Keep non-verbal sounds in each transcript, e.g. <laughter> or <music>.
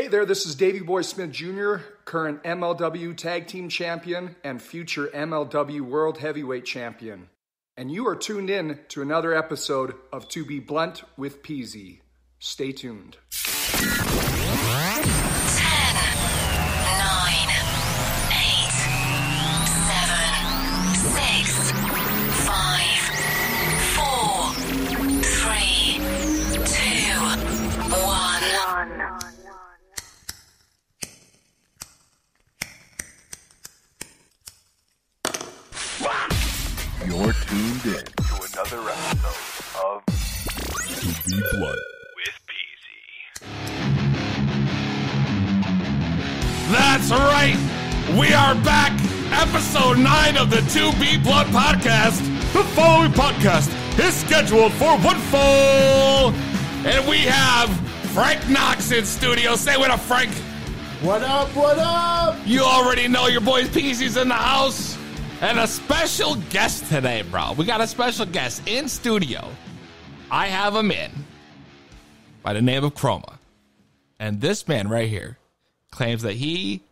Hey there, this is Davey Boy Smith Jr., current MLW Tag Team Champion and future MLW World Heavyweight Champion. And you are tuned in to another episode of To Be Blunt with Peezy. Stay tuned. We are back. Episode 9 of the 2B Blunt Podcast. The following podcast is scheduled for one fall. And we have Frank Knox in studio. Say what up, Frank. What up? What up? You already know your boy's PC's in the house. And a special guest today, bro. We got a special guest in studio. I have him in by the name of Chroma. And this man right here claims that he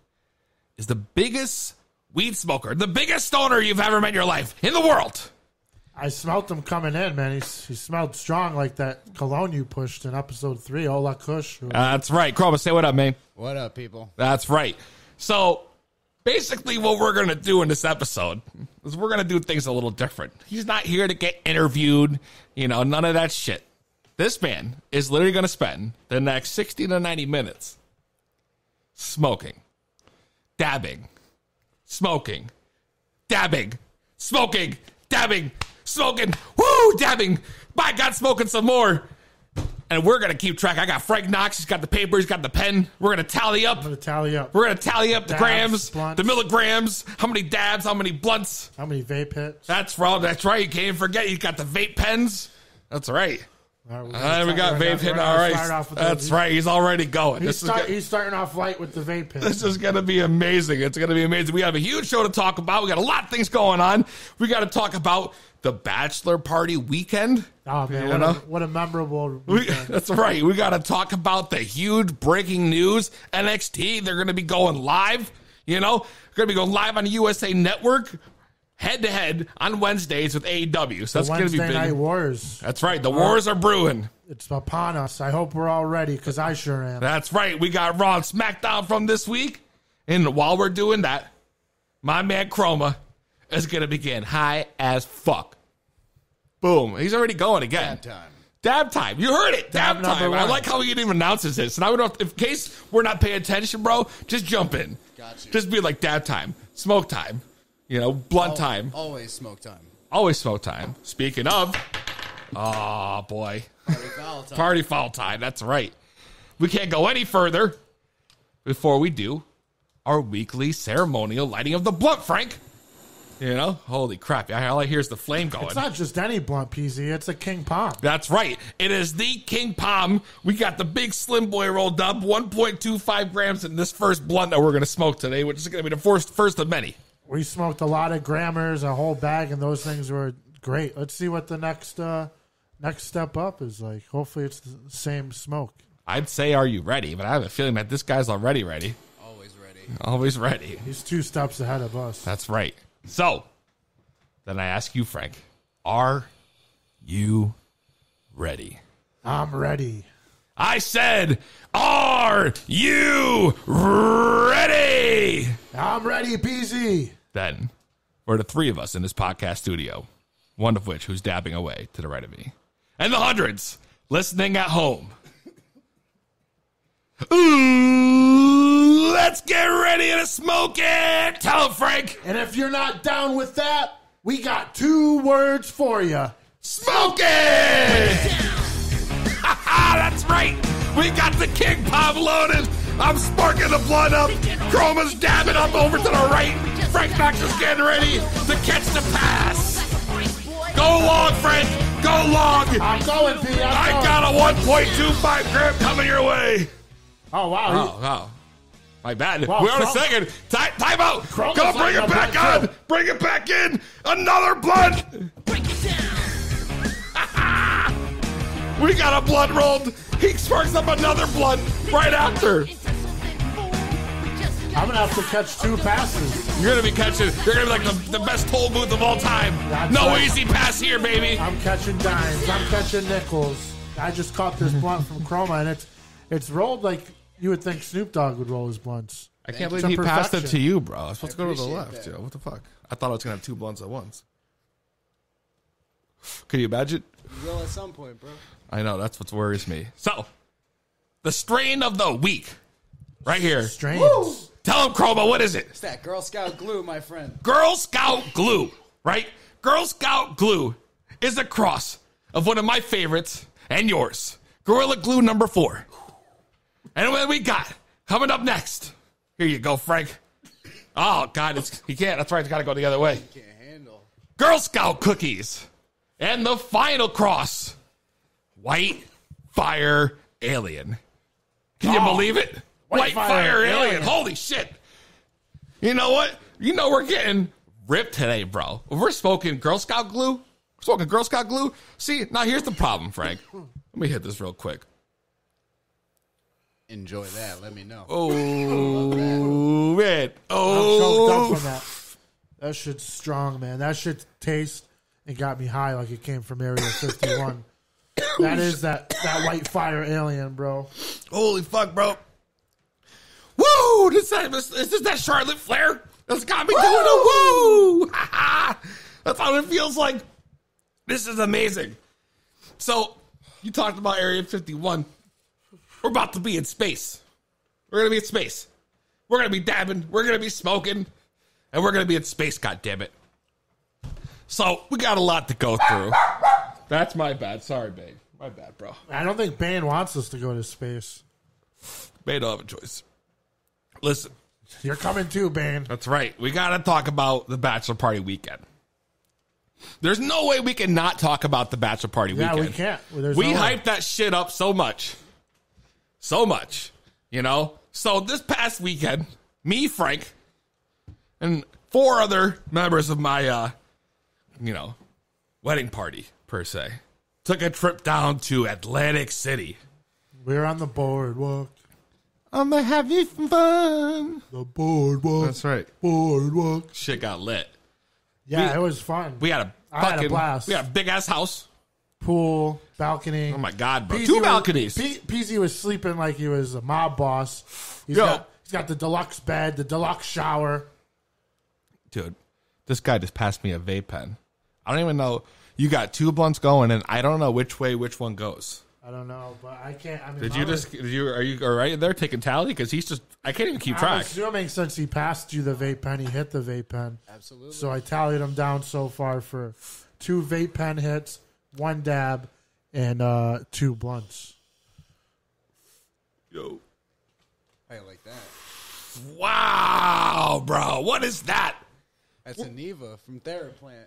is the biggest weed smoker, the biggest stoner you've ever met in your life in the world. I smelt him coming in, man. He, he smelled strong like that cologne you pushed in episode three, Ola Kush. That's right. Chroma, say what up, man. What up, people? That's right. So basically, what we're going to do in this episode is we're going to do things a little different. He's not here to get interviewed, you know, none of that shit. This man is literally going to spend the next 60 to 90 minutes smoking, dabbing, smoking, dabbing, smoking, dabbing, smoking, woo, dabbing. By God, smoking some more. And we're going to keep track. I got Frank Knox. He's got the paper. He's got the pen. We're going to tally up. I'm going to tally up. We're going to tally up the Dabs, grams, blunts. the milligrams, how many dabs, how many blunts. How many vape hits? That's right. That's right. You can't forget. You got the vape pens. That's right. All right, Uh, we got vape hit. All right. That's the- right. He's already going. He's, This is, start, he's starting off light with the vape hits. This is going to be amazing. It's going to be amazing. We have a huge show to talk about. We got a lot of things going on. We got to talk about the bachelor party weekend. oh man, what a, what a memorable. We, <laughs> that's right. We got to talk about the huge breaking news. NXT, they're going to be going live. You know, going to be going live on the USA Network, head to head on Wednesdays with AEW. So that's going to be Wednesday big. Night Wars. That's right. The wars are brewing. It's upon us. I hope we're all ready because I sure am. That's right. We got Raw and SmackDown from this week. And while we're doing that, my man Chroma is going to begin high as fuck. Boom. He's already going again. Dab time. Dab time. You heard it. Dab, Dab time. I like how he even announces this. And I would, if in case we're not paying attention, bro, just jump in. Gotcha. Just be like dab time, smoke time, you know, blunt Al- time, Always smoke time. always smoke time. Speaking of, oh boy, Party foul time. party foul time. That's right. We can't go any further before we do our weekly ceremonial lighting of the blunt, Frank. You know, holy crap! All I hear is the flame going. It's not just any blunt Peezy. It's a King Palm. That's right. It is the King Palm. We got the big Slim Boy rolled up, 1.25 grams in this first blunt that we're going to smoke today, which is going to be the first first of many. We smoked a lot of grammars, a whole bag, and those things were great. Let's see what the next uh, next step up is like. Hopefully, it's the same smoke. I'd say, are you ready? But I have a feeling that this guy's already ready. Always ready. Always ready. He's two steps ahead of us. That's right. So, then I ask you, Frank, are you ready? I'm ready. I said, are you ready? I'm ready, Peezy. Then we're the three of us in this podcast studio, one of which who's dabbing away to the right of me, and the hundreds listening at home. Ooh, let's get ready to smoke it. Tell him, Frank. And if you're not down with that, we got two words for you. Smoke it. That's right. We got the King Palm loaded. I'm sparking the blood up. Chroma's dabbing up over to the right. Frank Knox is getting ready to catch the pass. Go long, Frank. Go long. I'm going, P. I'm I got a 1.25 gram coming your way. Oh wow. Oh, wow. My bad. Wow, We're on a second. Time, time out. Go bring it back on. too. Bring it back in. Another blunt. <laughs> We got a blunt rolled. He sparks up another blunt right after. I'm gonna have to catch two passes. You're gonna be catching. You're gonna be like the, the best toll booth of all time. That's no right. easy pass here, baby. I'm catching dimes. I'm catching nickels. I just caught this mm-hmm. blunt from Chroma, and it's it's rolled like you would think Snoop Dogg would roll his blunts. I can't It's believe a he passed it to you, bro. I was supposed to go to the left. that. Yo, what the fuck? I thought I was gonna have two blunts at once. <sighs> Can you imagine? You will at some point, bro. I know that's what worries me. So, the strain of the week, right here. Strains. Tell him, Chroma, what is it? It's that Girl Scout glue, my friend. Girl Scout glue, right? Girl Scout glue is a cross of one of my favorites and yours, Gorilla Glue number four. And what we got coming up next? Here you go, Frank. Oh God, it's he can't. That's right. It's got to go the other way. Can't handle. Girl Scout cookies, and the final cross, White Fire Alien. Can you Oh, believe it? White, White Fire, Fire Alien. Alien. Holy shit! You know what? You know we're getting ripped today, bro. We're smoking Girl Scout glue, we're smoking Girl Scout glue. See, now here's the problem, Frank. Let me hit this real quick. Enjoy that. Let me know. Oh <laughs> man! I'm Oh, choked up from that. Oh. That shit's strong, man. That shit tastes and got me high like it came from Area 51. <coughs> that is that that white fire alien, bro. Holy fuck, bro. Woo! This, is this is that Charlotte Flair that's got me doing a woo! <laughs> that's how it feels like. This is amazing. So, you talked about Area 51. We're about to be in space. We're going to be in space. We're going to be dabbing. We're going to be smoking. And we're going to be in space, God damn it! So, we got a lot to go through. That's my bad. Sorry, babe. My bad, bro. I don't think Bane wants us to go to space. Babe don't have a choice. Listen, You're coming too, Bane. that's right. We got to talk about the bachelor party weekend. There's no way we can not talk about the bachelor party Yeah, weekend. we can't. We no hyped that shit up so much. So much. You know? So this past weekend, me, Frank, and four other members of my uh, you know, wedding party, per se, took a trip down to Atlantic City. We're on the boardwalk. I'm having fun. The boardwalk. That's right. boardwalk. Shit got lit. Yeah, We- it was fun. We had a I had a fucking blast. we had a big ass house. Pool, balcony. Oh my god, bro! Peezy Two was- balconies. P- Peezy was sleeping like he was a mob boss. He's Yo. got he's got the deluxe bed, the deluxe shower. Dude, this guy just passed me a vape pen. I don't even know. You got two blunts going, and I don't know which way which one goes. I don't know, but I can't. I mean, Did you was- just? Did you? Are you all right there taking tally? Because he's just. I can't even keep I'm track. assuming since he passed you the vape pen, he hit the vape pen. Absolutely. So I tallied him down so far for two vape pen hits, one dab, and uh, two blunts. Yo, I like that. wow, bro! What is that? That's a Neva from Theraplant.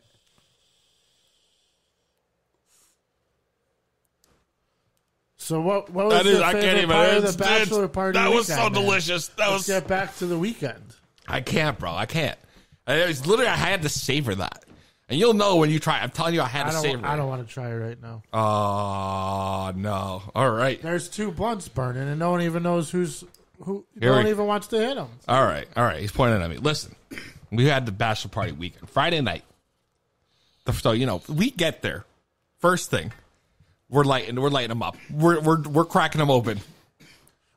So what? What was That is. I can't even. part of it's- the bachelor it's- party? that was so weekend, man? delicious. That Let's was. get back to the weekend. I can't, bro. I can't. It was literally. I had to savor that, and you'll know when you try. I'm telling you, I had I to don't. savor. I don't want to try it right now. Oh no! All right, There's two blunts burning, and no one even knows who's who. Here no one we- even wants to hit them. all right, all right. He's pointing at me. Listen, we had the bachelor party weekend, Friday night. The- So you know, we get there. First thing, we're lighting. We're lighting them up. We're we're we're cracking them open.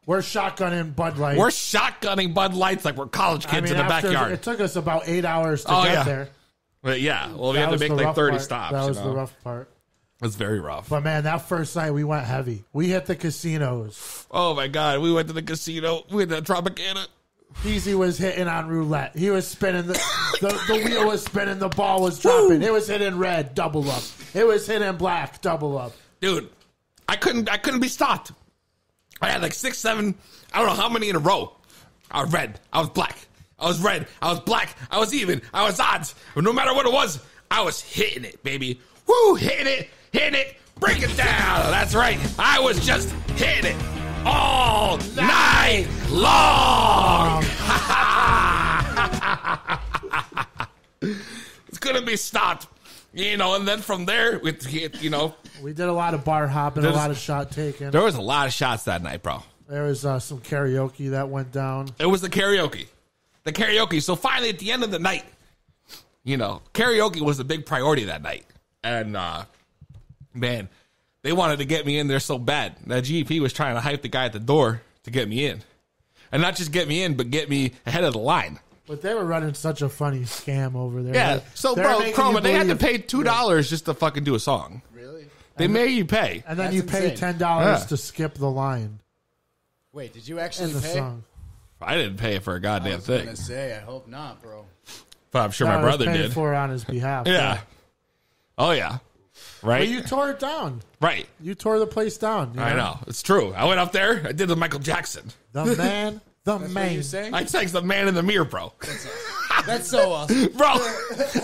We're shotgunning Bud Light. We're shotgunning Bud Lights like we're college kids I mean, in the after- backyard. It took us about eight hours to Oh, get yeah. there. But yeah, well, we That had to was make the like rough 30 part. stops. That you was know? the rough part. It was very rough. But man, that first night we went heavy. We hit the casinos. Oh my god, we went to the casino. We went to Tropicana. Peezy was hitting on roulette. He was spinning the <coughs> the, the wheel was spinning. The ball was dropping. It was hitting red, double up. It was hitting black, double up. Dude, I couldn't I couldn't be stopped. I had like six, seven, I don't know how many in a row. I was red. I was black. I was red. I was black. I was even. I was odds. But no matter what it was, I was hitting it, baby. Woo, hitting it, hitting it, break it down. That's right. I was just hitting it all night long. <laughs> it's gonna be stopped. You know, and then from there, with you know, We did a lot of bar hopping, a There's- lot of shot taking. there was a lot of shots that night, bro. There was uh, some karaoke that went down. It was the karaoke. the karaoke. So finally, at the end of the night, you know, karaoke was a big priority that night, and uh, man, they wanted to get me in there so bad that GP was trying to hype the guy at the door to get me in, and not just get me in, but get me ahead of the line. But they were running such a funny scam over there. Yeah. They- So, bro, Chroma, they had to pay two dollars just to fucking do a song. Really? They made you pay. and then That's you pay insane. ten dollars Yeah. to skip the line Wait, did you in actually the pay? song. I didn't pay for a I goddamn was thing, gonna say, I hope not, bro. but I'm sure No, my I was brother paying did. for on his <laughs> behalf. Yeah. Oh yeah. Right. But you tore it down. right. You tore the place down. you I know. It's true. I went up there. I did the Michael Jackson. The <laughs> man, the That's what man. you're saying? I sang the man in the mirror, bro. That's so <laughs> awesome. Bro,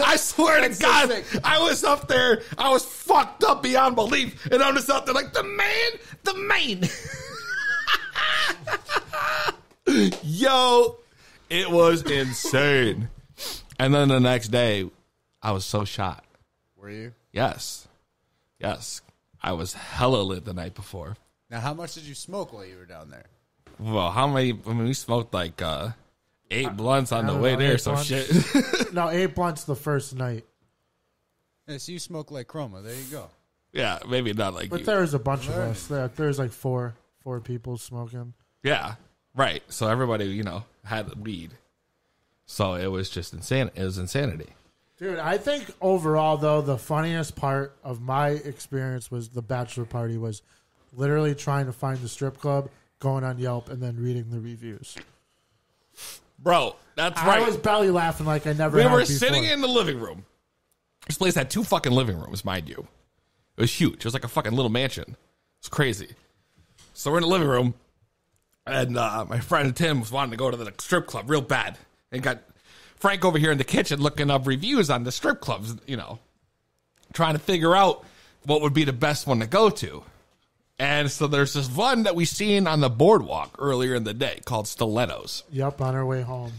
I swear to God, sick. I was up there. I was fucked up beyond belief, and I'm just up there like the man, the man. <laughs> Yo, it was insane. And then the next day, I was so shot. Were you? Yes, yes, I was hella lit the night before. Now, how much did you smoke while you were down there? Well, how many? I mean, we smoked like uh, eight blunts on I the way know, there. So blunts. shit. <laughs> No, eight blunts the first night. Yeah, so you smoke like Chroma. There you go. yeah, maybe not like But you. there was a bunch of us. There, there's like four, four people smoking. Yeah, right. So everybody, you know, had weed. So it was just insane. It was insanity. Dude, I think overall though the funniest part of my experience was the bachelor party was literally trying to find the strip club, going on Yelp, and then reading the reviews. Bro, that's right. I was belly laughing like I never. we were sitting in the living room. This place had two fucking living rooms, mind you. It was huge. It was like a fucking little mansion. It's crazy. So we're in the living room, and uh, my friend Tim was wanting to go to the strip club real bad, and got Frank over here in the kitchen looking up reviews on the strip clubs. You know, trying to figure out what would be the best one to go to. And so there's this one that we seen on the boardwalk earlier in the day called Stilettos. Yep, on our way home.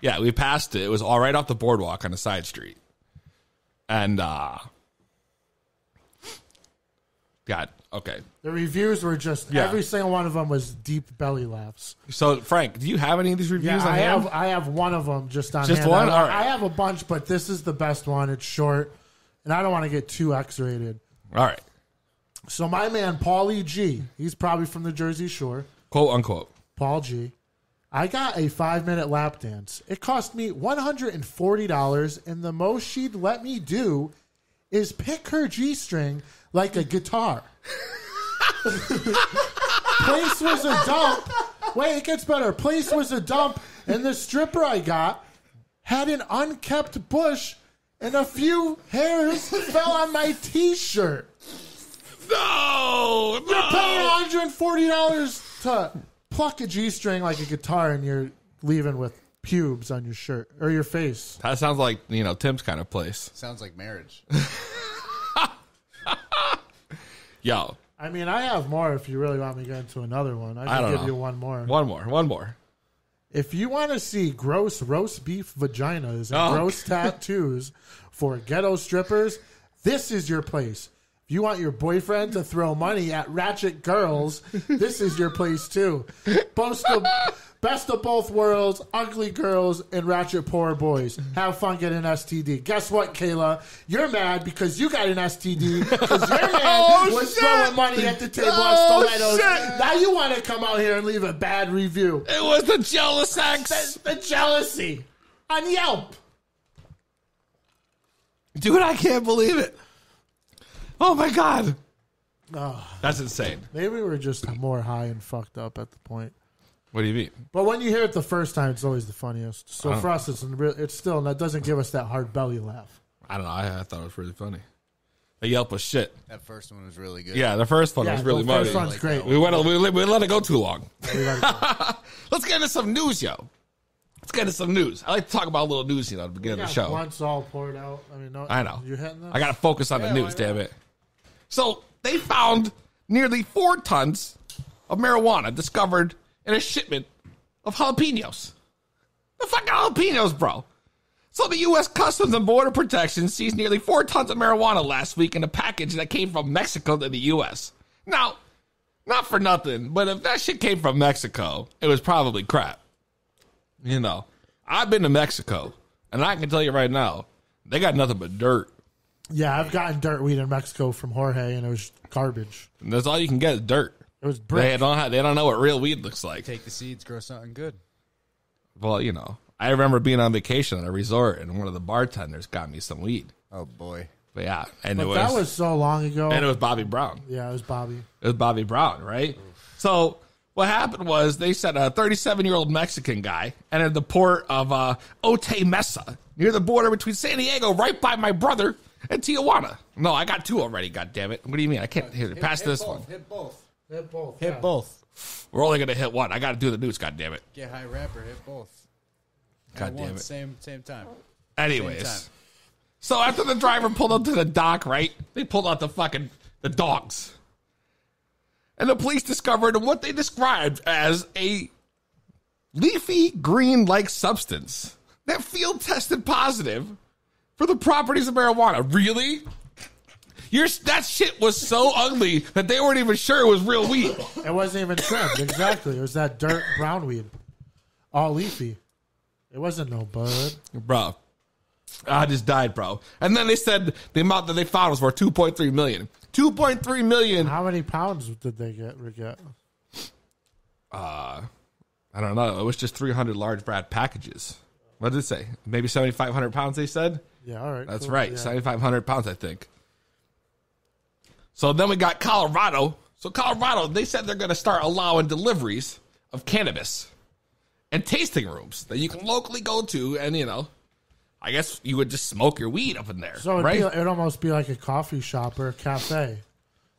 Yeah, we passed it. It was all right off the boardwalk on a side street. And uh God, okay. The reviews were just Yeah. every single one of them was deep belly laughs. So Frank, do you have any of these reviews Yeah, I hand? have I have one of them just on Just hand. one? I, All right. I have a bunch, but this is the best one. It's short, and I don't want to get too X rated. All right. So my man Paulie G, he's probably from the Jersey Shore. Quote unquote. Paul G. I got a five minute lap dance. It cost me $140, and the most she'd let me do is pick her G string like a guitar. Place was a dump. Wait, it gets better. Place was a dump, and the stripper I got had an unkept bush, and a few hairs fell on my t shirt. No, You're paying $140 to pluck a G string like a guitar and you're leaving with pubes on your shirt or your face. That sounds like, you know, Tim's kind of place. Sounds like marriage. <laughs> Yo, I mean, I have more if you really want me to get into another one. I can I don't give know. you one more. one more, one more. If you want to see gross roast beef vaginas and Oh. gross <laughs> tattoos for ghetto strippers, this is your place. If you want your boyfriend to throw money at ratchet girls, this is your place too. Both of, best of both worlds, ugly girls and ratchet poor boys. Have fun getting an STD. Guess what, Kayla? You're mad because you got an STD because your <laughs> man Oh, was shit. throwing money at the table Oh, at Stilettos. Now you want to come out here and leave a bad review. It was the jealous ex. The, the jealousy on Yelp. Dude, I can't believe it. Oh my god. Oh, That's insane. maybe we were just more high and fucked up at the point. What do you mean? But when you hear it the first time, it's always the funniest. So for us, it's real, it's still and that doesn't give us that hard belly laugh. I don't know. I, I thought it was really funny. The Yelp was shit. That first one was really good. Yeah, the first one Yeah, was really the first funny. one's great. We went. We, let- we let it go too long. We gotta- <laughs> Let's get into some news, yo. Let's get into some news. I like to talk about a little news, you know, at the beginning of the show. once all poured out. I mean, no, I know. You're hitting that. I got to focus on the news, damn it. So they found nearly four tons of marijuana discovered in a shipment of jalapenos. The fucking jalapenos, bro. So the U.S. Customs and Border Protection seized nearly four tons of marijuana last week in a package that came from Mexico to the U.S. Now, not for nothing, but if that shit came from Mexico, it was probably crap. You know, I've been to Mexico, and I can tell you right now, they got nothing but dirt. Yeah, I've gotten dirt weed in Mexico from Jorge, and it was garbage. And that's all you can get is dirt. It was They don't have, they don't know what real weed looks like. Take the seeds, grow something good. Well, you know, I remember being on vacation at a resort, and one of the bartenders got me some weed. Oh boy. But yeah, and it was, that was so long ago. and it was Bobby Brown. yeah, it was Bobby. It was Bobby Brown, right? So what happened was they said a 37 year old Mexican guy entered the port of uh, Otay Mesa near the border between San Diego, right by my brother, and Tijuana. No, I got two already. God damn it! What do you mean? I can't hit it past this one. Hit both. Hit both. Hit both. We're only gonna hit one. I got to do the news. God damn it! Get high rapper. Hit both. God At damn once, it! Same same time. Anyways, time. so after the driver pulled up to the dock, right? They pulled out the fucking the dogs, and the police discovered what they described as a leafy green-like substance that field tested positive for the properties of marijuana. Really? Your that shit was so ugly that they weren't even sure it was real weed. It wasn't even trimmed. exactly. It was that dirt brown weed. All leafy. It wasn't no bud. bro. I just died, bro. And then they said the amount that they found was worth two point three million. Two point three million. How many pounds did they get? get? Uh, I don't know. It was just three hundred large Brad packages. What did it say? Maybe seventy five hundred pounds. They said. Yeah, all right. That's cool. right, Yeah. seventy five hundred pounds, I think. So then we got Colorado. So Colorado, they said they're going to start allowing deliveries of cannabis and tasting rooms that you can locally go to, and you know, I guess you would just smoke your weed up in there, So it'd, right? be, it'd almost be like a coffee shop or a cafe.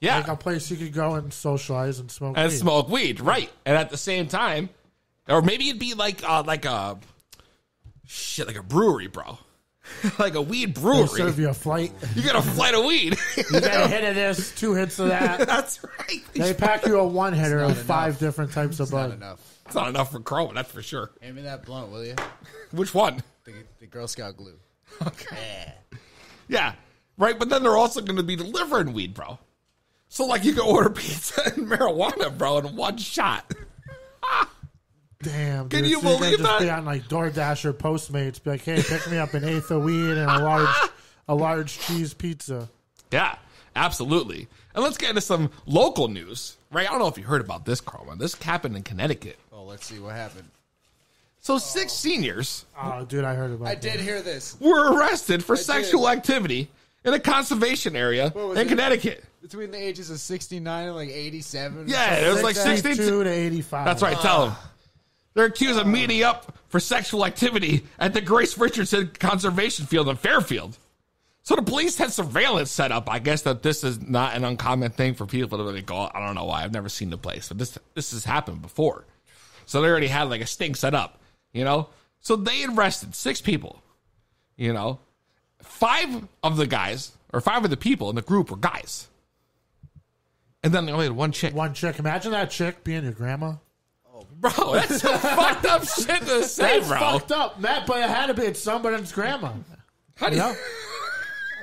yeah, Like a place you could go and socialize and smoke and weed. smoke weed, right? And at the same time, or maybe it'd be like uh, like a shit, like a brewery, bro, <laughs> like a weed They'll brewery. serve you a flight. <laughs> You get a flight of weed. You got a hit of this, two hits of that. <laughs> That's right. They pack you a one hitter not of five different types of It's not enough. It's not enough for Chrome, that's for sure. Hand me that blunt, will you? Which one? The, the Girl Scout glue. Okay. Yeah, right. But then they're also going to be delivering weed, bro. So like you can order pizza and marijuana, bro, in one shot. Damn, Can dude. you So believe just that? Be on like DoorDash or Postmates. Be like, hey, pick me up an eighth of weed and a large, a large cheese pizza. Yeah, absolutely. And let's get into some local news, right? I don't know if you heard about this, Chroma. This happened in Connecticut. Oh, let's see what happened. So six seniors Oh, dude, I heard about. I that. did hear this. were arrested for did. sexual activity in a conservation area in it? Connecticut. Between the ages of 69 and like 87. Yeah, it was like that. 60 to eighty-five. That's right. Tell them. They're accused of meeting up for sexual activity at the Grace Richardson Conservation Field in Fairfield. So the police had surveillance set up. I guess that this is not an uncommon thing for people to really go. I don't know why. I've never seen the place, but this this has happened before. So they already had like a sting set up, you know. So they arrested six people. You know, five of the guys or five of the people in the group were guys, and then they only had one chick. One chick. Imagine that chick being your grandma. Bro, that's some <laughs> fucked up shit to say, That's bro. fucked up, Matt. But it had to be it's somebody's grandma. How do You you? know,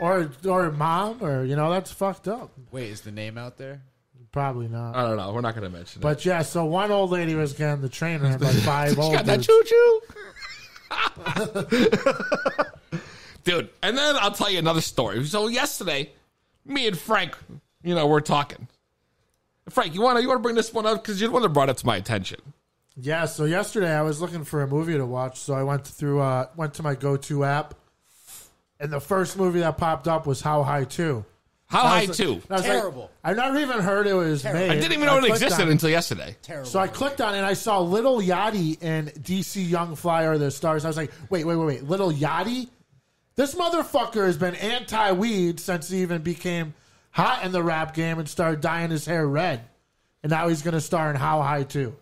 or or mom, or you know, that's fucked up. Wait, is the name out there? Probably not. I don't know. We're not going to mention it. But yeah, so one old lady was getting the train ran by <laughs> five She old got that dudes. choo choo. <laughs> Dude, and then I'll tell you another story. So yesterday, me and Frank, you know, we're talking. Frank, you want to you want to bring this one up because you're the one that brought it to my attention. Yeah, so yesterday I was looking for a movie to watch, so I went through uh went to my go to app, and the first movie that popped up was How High Two. How I high was- too? I was like- Terrible. I never even heard it was made. I didn't even know it clicked existed on until yesterday. Terrible. So I clicked on it and I saw Lil Yachty and DC Young Fly are the stars. I was like, wait, wait, wait, wait. Lil Yachty? This motherfucker has been anti weed since he even became hot in the rap game and started dyeing his hair red. And now he's going to star in How High too.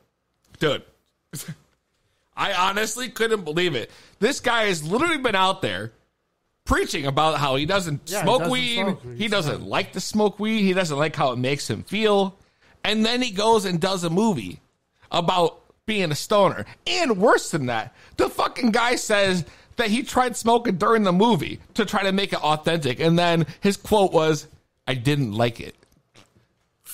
Dude, I honestly couldn't believe it. This guy has literally been out there preaching about how he doesn't Yeah, he smoke doesn't weed. smoke weed. He doesn't like to smoke weed. He doesn't like how it makes him feel. And then he goes and does a movie about being a stoner. And worse than that, the fucking guy says that he tried smoking during the movie to try to make it authentic. And then his quote was, I didn't like it.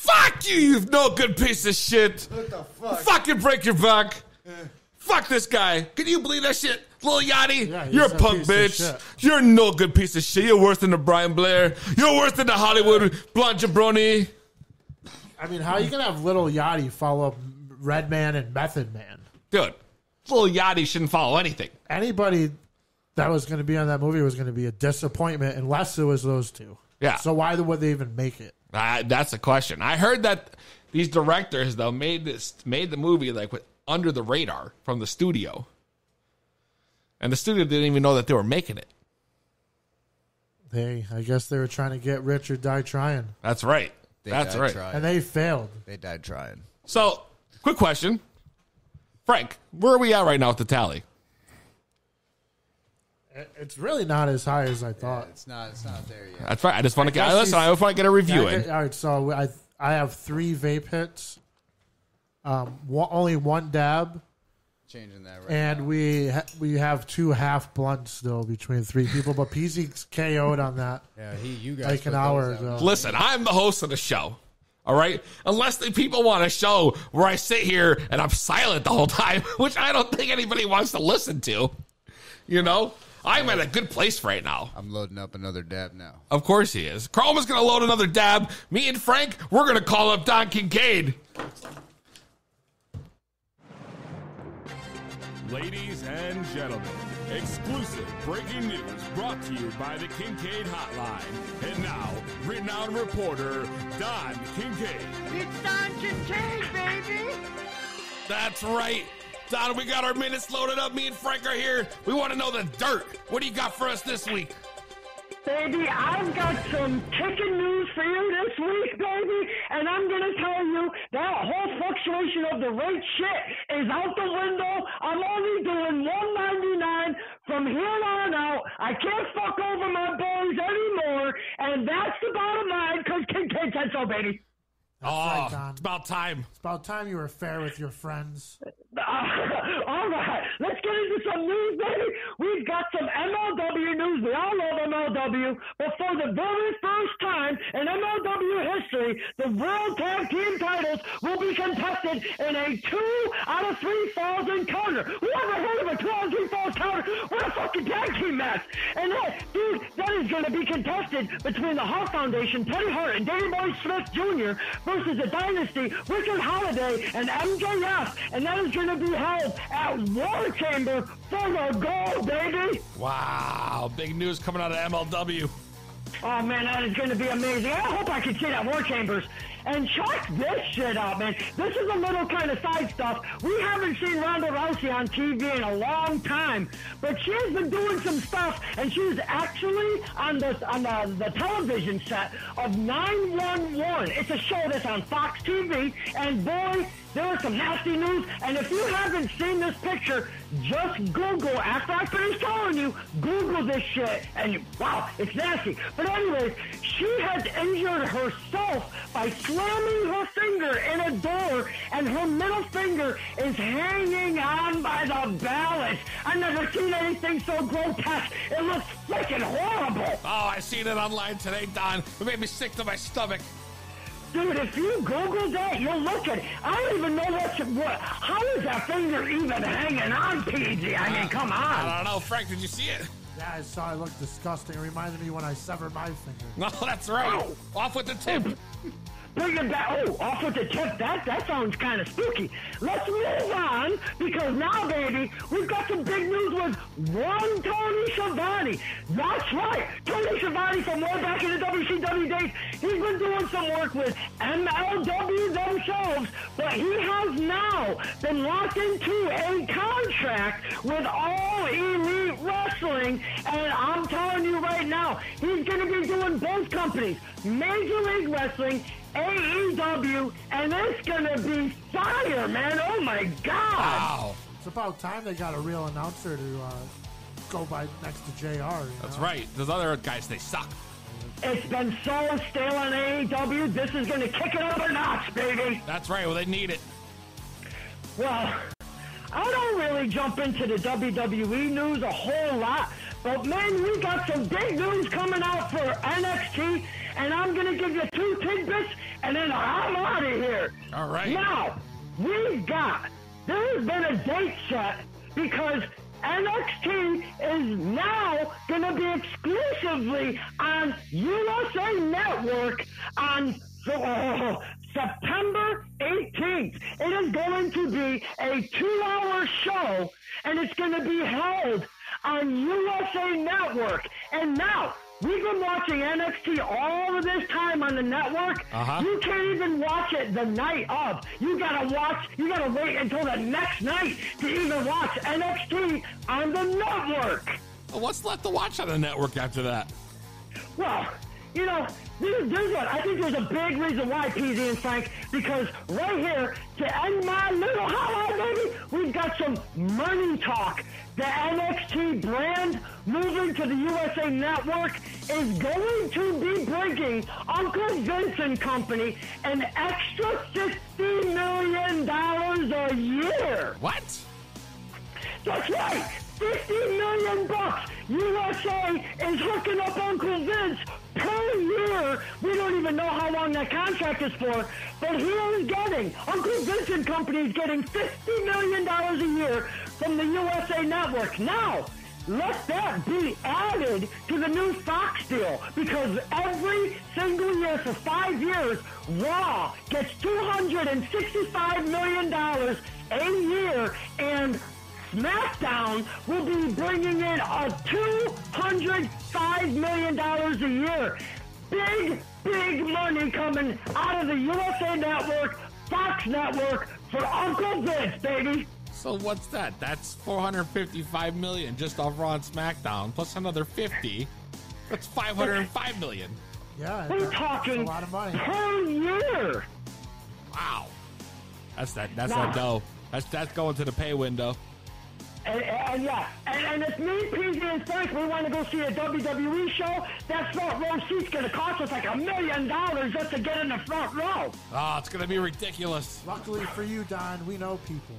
Fuck you, you no good piece of shit. What the fuck? Fucking break your back. Eh. Fuck this guy. Can you believe that shit? Lil Yachty, Yeah, you're a punk bitch. You're no good piece of shit. You're worse than the Brian Blair. You're worse than the Hollywood blonde jabroni. I mean, how are you gonna have Lil Yachty follow up Redman and Method Man? Dude, Lil Yachty shouldn't follow anything. Anybody that was going to be on that movie was going to be a disappointment unless it was those two. Yeah. So why would they even make it? Uh, that's a question. I heard that these directors though made this made the movie like with, under the radar from the studio, and the studio didn't even know that they were making it. They, I guess they were trying to get rich or die trying, That's right. They that's died right. trying. and they failed. They died trying. So, quick question, Frank, where are we at right now with the tally? It- It's really not as high as I thought. It's not. It's not there yet. That's right. I just want to get. guess Listen, he's- I just want to get a review Yeah, in. All right, so I I have three vape hits, um, one, only one dab, Changing that right and now. we ha- we have two half blunts still between three people. But Peezy KO'd on that. <laughs> Yeah, he. You guys. Like put an those hour out. ago. Listen, I'm the host of the show. All right. Unless the people want a show where I sit here and I'm silent the whole <laughs> time, which I don't think anybody wants to listen to. You know, I'm at a good place right now. I'm loading up another dab now. Of course he is. Chroma's going to load another dab. Me and Frank, we're going to call up Don Kincaid. Ladies and gentlemen, exclusive breaking news brought to you by the Kincaid Hotline. And now, renowned reporter Don Kincaid. It's Don Kincaid, baby! That's right. Don, we got our minutes loaded up. Me and Frank are here. We want to know the dirt. What do you got for us this week? Baby, I've got some kicking news for you this week, baby, and I'm gonna tell you that whole fluctuation of the rate shit is out the window. I'm only doing 199 from here on out. I can't fuck over my boys anymore, and that's the bottom line, cause Kincaid said so, baby. Oh, right, ah, Don. it's about time. It's about time you were fair with your friends. <laughs> all right, let's get into some news, baby. We've got some MLW news. We all love MLW, but for the very first time in MLW history, the World Tag Team titles will be contested in a two out of three falls encounter. Who ever heard of a two out of three falls counter? What a fucking tag team match! And that, dude, that is going to be contested between the Hart Foundation, Teddy Hart, and Davey Boy Smith Jr. versus the Dynasty, Richard Holliday, and MJF, and that is going to be held at War Chamber for the gold, baby. Wow, big news coming out of MLW. Oh man, that is going to be amazing. I hope I can see that War Chambers. And check this shit out, man. This is a little kind of side stuff. We haven't seen Ronda Rousey on TV in a long time, but she has been doing some stuff, and she's actually on the on the, the television set of 911. It's a show that's on Fox TV, and boy, there is some nasty news. And if you haven't seen this picture, just Google, after I finish telling you, Google this shit, and wow, it's nasty. But anyways, she has injured herself by slamming her finger in a door, and her middle finger is hanging on by the balance. I've never seen anything so grotesque. It looks freaking horrible. Oh, I seen it online today, Don. It made me sick to my stomach. Dude, if you Google that, you'll look at it. I don't even know what, what how is that finger even hanging on, PG? I mean, uh, come on. I don't know, Frank. Did you see it? Yeah, I saw it look disgusting. It reminded me when I severed my finger. No, <laughs> oh, that's right. Off with the tip. <laughs> Bring it back. Oh, off with the tip. That that sounds kind of spooky. Let's move on because now, baby, we've got some big news with one Tony Schiavone. That's right, Tony Schiavone from way back in the WCW days. He's been doing some work with MLW themselves, but he has now been locked into a contract with All Elite Wrestling, and I'm telling you right now, he's going to be doing both companies, Major League Wrestling AEW, and it's gonna be fire, man! Oh my god! Wow. It's about time they got a real announcer to uh, go by next to JR. you That's know? right. Those other guys, they suck. It's been so stale on AEW. This is gonna kick it up a notch, baby. That's right. Well, they need it. Well, I don't really jump into the WWE news a whole lot, but man, we got some big news coming out for NXT, and I'm gonna give you two tidbits, and then I'm out of here. All right. Now, we've got, there has been a date set because NXT is now going to be exclusively on USA Network on oh, September 18th. It is going to be a two-hour show, and it's going to be held on USA Network. And now, we've been watching NXT all of this time on the network. Uh-huh. You can't even watch it the night of. You gotta watch, you gotta wait until the next night to even watch NXT on the network. Well, What's left to watch on the network after that? Well, you know, there's, there's what I think there's a big reason why Peezy and Frank because right here to end my little highlight, baby, we've got some money talk. The NXT brand moving to the USA Network is going to be bringing Uncle Vince and Company an extra fifty million dollars a year. What? That's right. 50 million bucks. USA is hooking up Uncle Vince per year. We don't even know how long that contract is for, but he is getting, Uncle Vince and Company is getting $50 million a year from the USA Network. Now, let that be added to the new Fox deal because every single year for five years, Raw gets $265 million a year and SmackDown will be bringing in a $205 million a year. Big, big money coming out of the USA Network, Fox Network for Uncle Vince, baby. So what's that? That's 455 million just off Raw and SmackDown, plus another 50. That's 505 million. Yeah, We're talking a lot of money. per year. Wow. That's that. That's Now- that dough. That's that's going to the pay window. And, and yeah, and, and if me, Peezy, and Frank, we want to go see a WWE show, that front row seat's going to cost us like a million dollars just to get in the front row. Oh, it's gonna be ridiculous. Luckily for you, Don, we know people.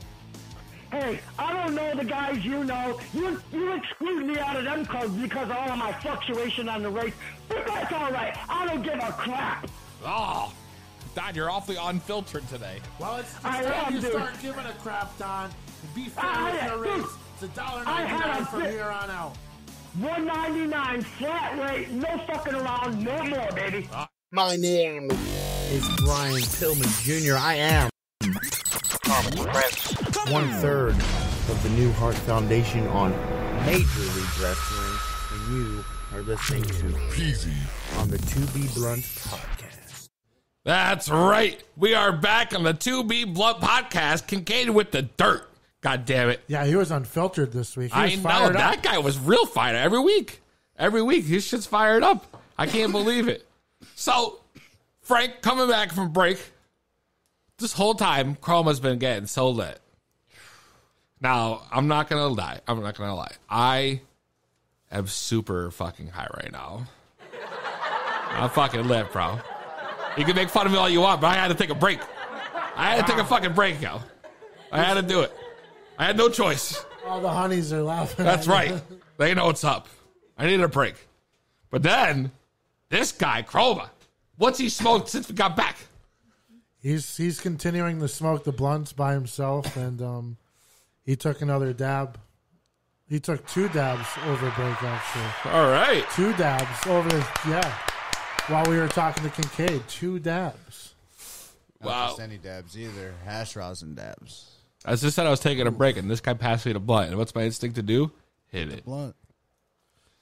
Hey, I don't know the guys you know. You you exclude me out of them clubs because of all of my fluctuation on the race. But that's all right. I don't give a crap. Oh, Don, you're awfully unfiltered today. Well, it's, it's I time am, you dude. start giving a crap, Don. And be fair I- with I- your dude, rates. It's a dollar I had nine a from bit- here on out. 199 flat rate, no fucking around, no more, baby. My name is Brian Pillman Jr. I am one third of the New Hart Foundation on Major League Wrestling, and you are listening to Peezy on the To Be Blunt podcast. That's right. We are back on the 2B Blunt podcast, Kincaid with the dirt. God damn it. Yeah, he was unfiltered this week. He I know that up. guy was real fired every week. Every week, his shit's fired up. I can't <laughs> believe it. So, Frank coming back from break. This whole time, Chroma's been getting so lit. Now, I'm not gonna lie. I'm not gonna lie. I am super fucking high right now. I'm fucking lit, bro. You can make fun of me all you want, but I had to take a break. I had to take a fucking break, yo. I had to do it. I had no choice. All the honeys are laughing. That's right. They know what's up. I needed a break. But then, this guy, Chroma, what's he smoked since we got back? He's he's continuing to smoke the blunts by himself, and um, he took another dab. He took two dabs over break, actually. All right. Two dabs over, yeah. While we were talking to Kincaid, two dabs. Not Wow. just any dabs either. Hash rosin dabs. I just said I was taking a break, and this guy passed me the blunt. And what's my instinct to do? Hit it. Blunt.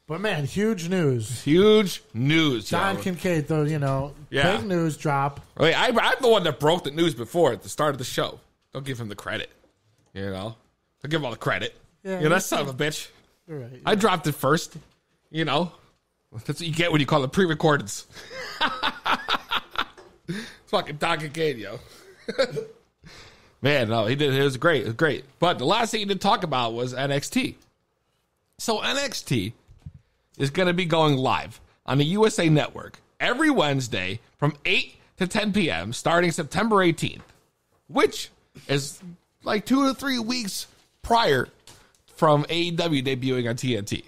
But man, huge news. Huge news. John yo. Kincaid, though, you know, Yeah. big news drop. Wait, I, I'm the one that broke the news before at the start of the show. Don't give him the credit. You know? Don't give him all the credit. Yeah, you know, that son of a bitch. Right. I dropped it first. You know? That's what you get when you call it pre-recordeds. <laughs> Fucking Don Kincaid, yo. <laughs> Man, no, he did. It was great. It was great. But the last thing he did talk about was NXT. So NXT is going to be going live on the USA Network every Wednesday from 8 to 10 p.m. starting September 18th, which is like two to three weeks prior from AEW debuting on TNT.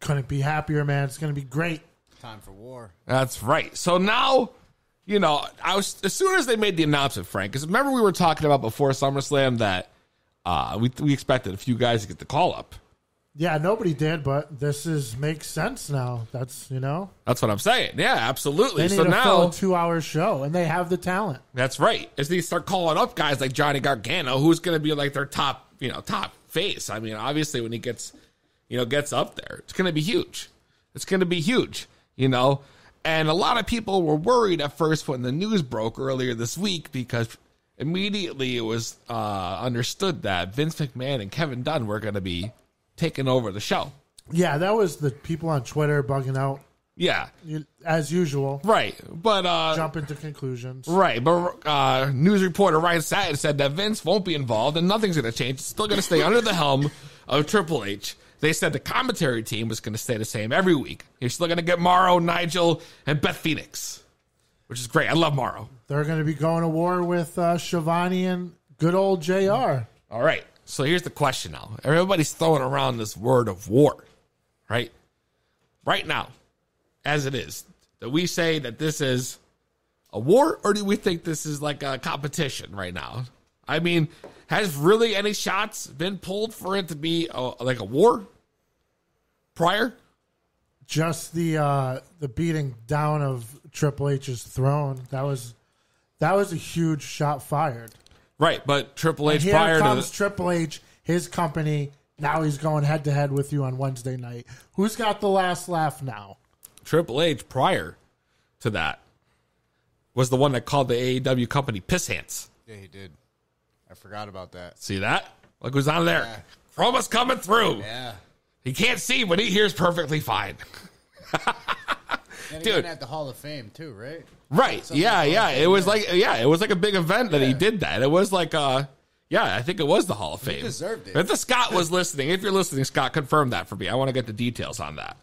Couldn't be happier, man. It's going to be great. Time for war. That's right. So now, you know, I was as soon as they made the announcement, Frank, because remember we were talking about before SummerSlam that uh, we we expected a few guys to get the call up. Yeah, nobody did, but this is makes sense now. That's you know That's what I'm saying. Yeah, absolutely. they need So fill now a two hour show, and they have the talent. that's right. As they start calling up guys like Johnny Gargano, who's going to be like their top, you know, top face. I mean, obviously when he gets, you know, gets up there, it's going to be huge. It's going to be huge. You know, and a lot of people were worried at first when the news broke earlier this week because immediately it was uh, understood that Vince McMahon and Kevin Dunn were going to be taking over the show. Yeah, that was the people on Twitter bugging out Yeah, as usual. right. But uh, Jump into conclusions. Right, but uh, news reporter Ryan Satin said that Vince won't be involved and nothing's going to change. It's still going to stay under the helm of Triple H. They said the commentary team was going to stay the same every week. You're still going to get Mauro, Nigel, and Beth Phoenix, which is great. I love Mauro. They're going to be going to war with uh, Schiavone and good old Jr. All right, so here's the question now. Everybody's throwing around this word of war, right? Right now, as it is, do we say that this is a war or do we think this is like a competition right now? I mean, has really any shots been pulled for it to be a, like a war prior? Just the uh, the beating down of Triple H's throne. That was that was a huge shot fired. Right, but Triple And H here prior to comes the, Triple H, his company. Now he's going head to head with you on Wednesday night. Who's got the last laugh now? Triple H prior to that was the one that called the AEW company piss hands. Yeah, he did. I forgot about that. See that? Look who's on there. Chroma's coming through. Yeah. He can't see, but he hears perfectly fine. And Dude. at the Hall of Fame too, right? Right. Something Yeah, yeah. It was like yeah, it was like a big event that he did that. It was like uh yeah, I think it was the Hall of Fame. deserved it. If the Scott was listening, if you're listening, Scott, confirm that for me. I want to get the details on that.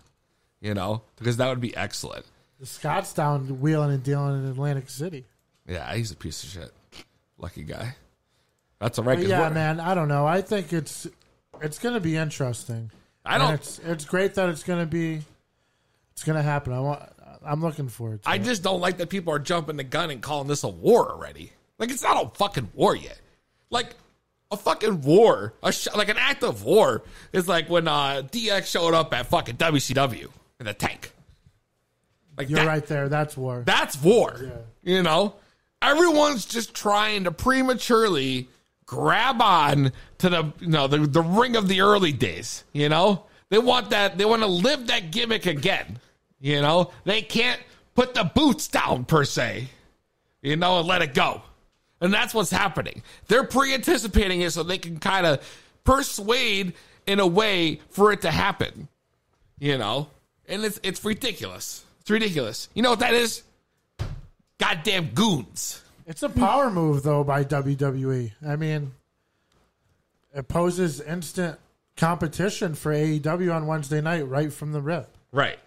You know, because that would be excellent. The Scott's down wheeling and dealing in Atlantic City. Yeah, he's a piece of shit. Lucky guy. That's all right. But 'cause yeah, man, I don't know. I think it's it's going to be interesting. I don't- It's it's great that it's going to be. It's going to happen. I want. I'm looking forward. To it. I it. just don't like that people are jumping the gun and calling this a war already. Like it's not a fucking war yet. Like a fucking war, a sh- like an act of war is like when uh, DX showed up at fucking WCW in the tank. Like You're that- right there. That's war. That's war. Yeah. You know, everyone's just trying to prematurely grab on to the you know the, the ring of the early days. You know, they want that. They want to live that gimmick again. You know, they can't put the boots down per se. You know, and let it go. And that's what's happening. They're pre anticipating it so they can kind of persuade in a way for it to happen. You know? And it's it's ridiculous. It's ridiculous. You know what that is? Goddamn goons. It's a power move though by WWE. I mean, it poses instant competition for AEW on Wednesday night right from the rip. Right.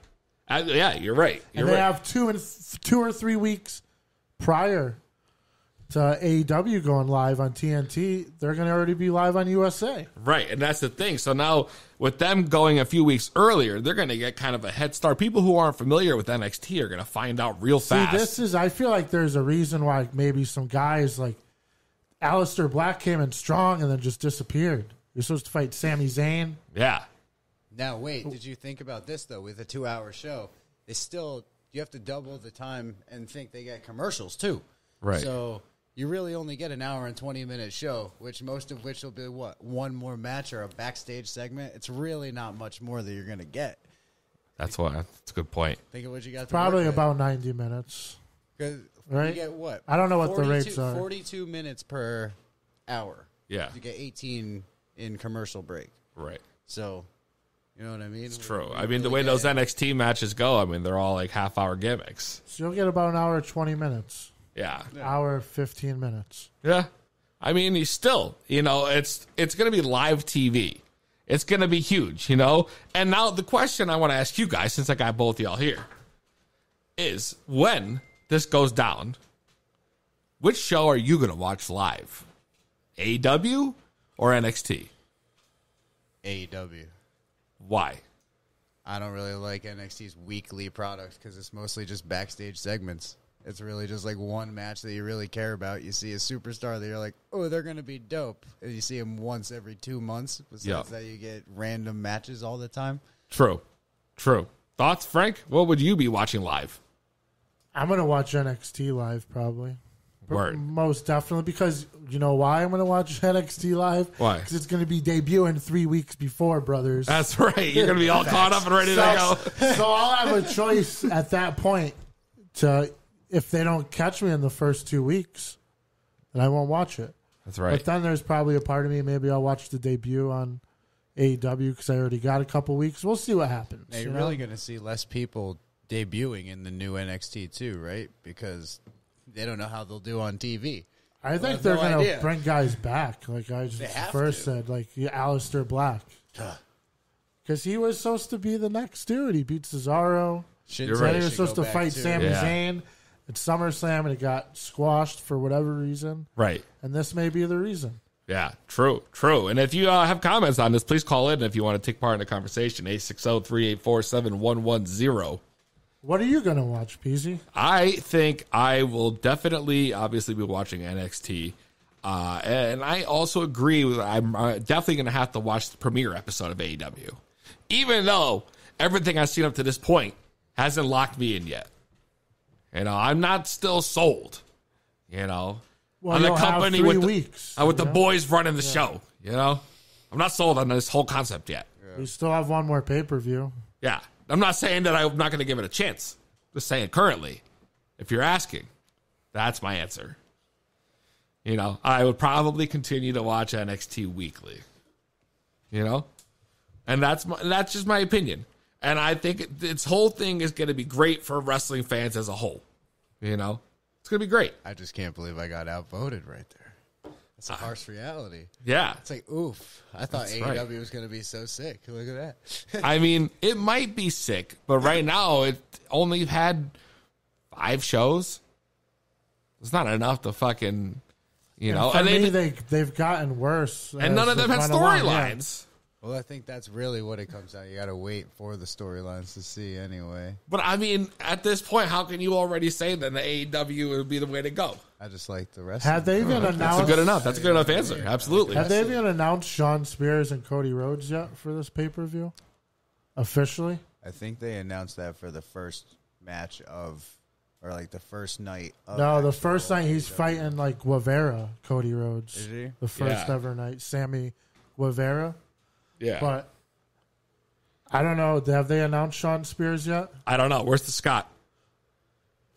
Uh, yeah, you're right. You're and they right. have two and th- two or three weeks prior to AEW going live on TNT. They're going to already be live on USA. Right, and that's the thing. So now with them going a few weeks earlier, they're going to get kind of a head start. People who aren't familiar with NXT are going to find out real See, fast. this is. I feel like there's a reason why maybe some guys like Aleister Black came in strong and then just disappeared. You're supposed to fight Sami Zayn. yeah. Now wait, did you think about this though? With a two-hour show, they still you have to double the time and think they get commercials too. Right. So you really only get an hour and twenty minute show, which most of which will be what one more match or a backstage segment. It's really not much more that you're going to get. That's why. That's a good point. Think of what you got. Probably work with. about 90 minutes. 'Cause Right? You get what? I don't know what the rates are. Forty-two minutes per hour. Yeah. You get eighteen in commercial break. Right. So, you know what I mean? It's true. I mean, the way those NXT matches go, I mean, they're all like half hour gimmicks. So you'll get about an hour 20 minutes. Yeah. Hour 15 minutes. Yeah. I mean, he's still, you know, it's it's going to be live TV. It's going to be huge, you know? And now the question I want to ask you guys, since I got both y'all here, is when this goes down, which show are you going to watch live? AW or NXT? AEW. Why? I don't really like NXT's weekly products because it's mostly just backstage segments. It's really just like one match that you really care about. You see a superstar that you're like, oh, they're going to be dope. And you see them once every two months. Besides Yeah. that, you get random matches all the time. True. True. Thoughts, Frank? What would you be watching live? I'm gonna watch NXT live probably. Word. Most definitely because you know why I'm gonna watch <laughs> NXT live. Why? Because it's gonna be debuting three weeks before, brothers. That's right. You're going to be all caught up and ready to <laughs> go. so I'll have a choice at that point to if they don't catch me in the first two weeks, then I won't watch it. That's right. But right. then there's probably a part of me maybe I'll watch the debut on AEW because I already got a couple weeks. We'll see what happens. Now, you you're know? really going to see less people debuting in the new NXT too, right? Because they don't know how they'll do on TV. I think they're no going to bring guys back, like I just first to. said, like yeah, Aleister Black. Because he was supposed to be the next dude. He beat Cesaro. Shinsuke You're Then right. he was supposed to fight too. Sami Yeah. Zayn at SummerSlam, and it got squashed for whatever reason. Right. And this may be the reason. Yeah, true, true. And if you uh, have comments on this, please call in and if you want to take part in the conversation. 860-384-7110. What are you going to watch, Peezy? I think I will definitely, obviously, be watching NXT. Uh, and I also agree with I'm uh, definitely going to have to watch the premiere episode of AEW. Even though everything I've seen up to this point hasn't locked me in yet. You know, I'm not still sold. You know, Well, on the company with the, weeks, uh, with the know? boys running the show. You know, I'm not sold on this whole concept yet. We still have one more pay per view. Yeah, I'm not saying that I'm not going to give it a chance. Just saying currently, if you're asking, that's my answer. You know, I would probably continue to watch NXT weekly. You know, and that's my, that's just my opinion. And I think this whole thing is going to be great for wrestling fans as a whole. You know, it's going to be great. I just can't believe I got outvoted right there. That's a ah. harsh reality. Yeah, It's like, oof. I thought That's AEW right. was going to be so sick. Look at that. <laughs> I mean, it might be sick, but right now it only had five shows. It's not enough to fucking, you know. For And, me, they, they they've gotten worse, and none of them it had went yeah. storylines. Well, I think that's really what it comes down. You got to wait for the storylines to see anyway. But I mean, at this point, how can you already say that the AEW would be the way to go? I just like the rest. Have they even announced? That's a good enough. That's a good enough answer. Absolutely. Have they even announced Shawn Spears and Cody Rhodes yet for this pay per view? Officially, I think they announced that for the first match of, or like the first night. Of no. The actual first night he's AEW. fighting like Guevara, Cody Rhodes. Is he? The first Yeah. ever night, Sammy Guevara. Yeah. But I don't know. Have they announced Shawn Spears yet? I don't know. Where's the Scott?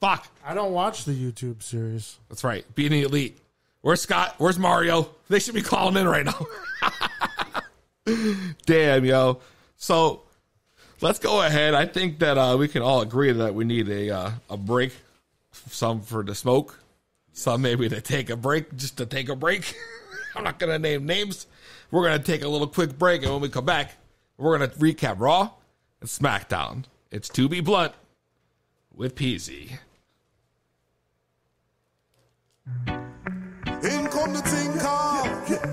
Fuck. I don't watch the YouTube series. That's right. Being the elite. Where's Scott? Where's Mario? They should be calling in right now. <laughs> Damn, yo. So let's go ahead. I think that uh, we can all agree that we need a uh, a break. Some for the smoke, some maybe to take a break, just to take a break. <laughs> I'm not gonna name names. We're gonna take a little quick break, and when we come back, we're gonna recap Raw and SmackDown. It's to be blunt with Peezy. In come the thing called.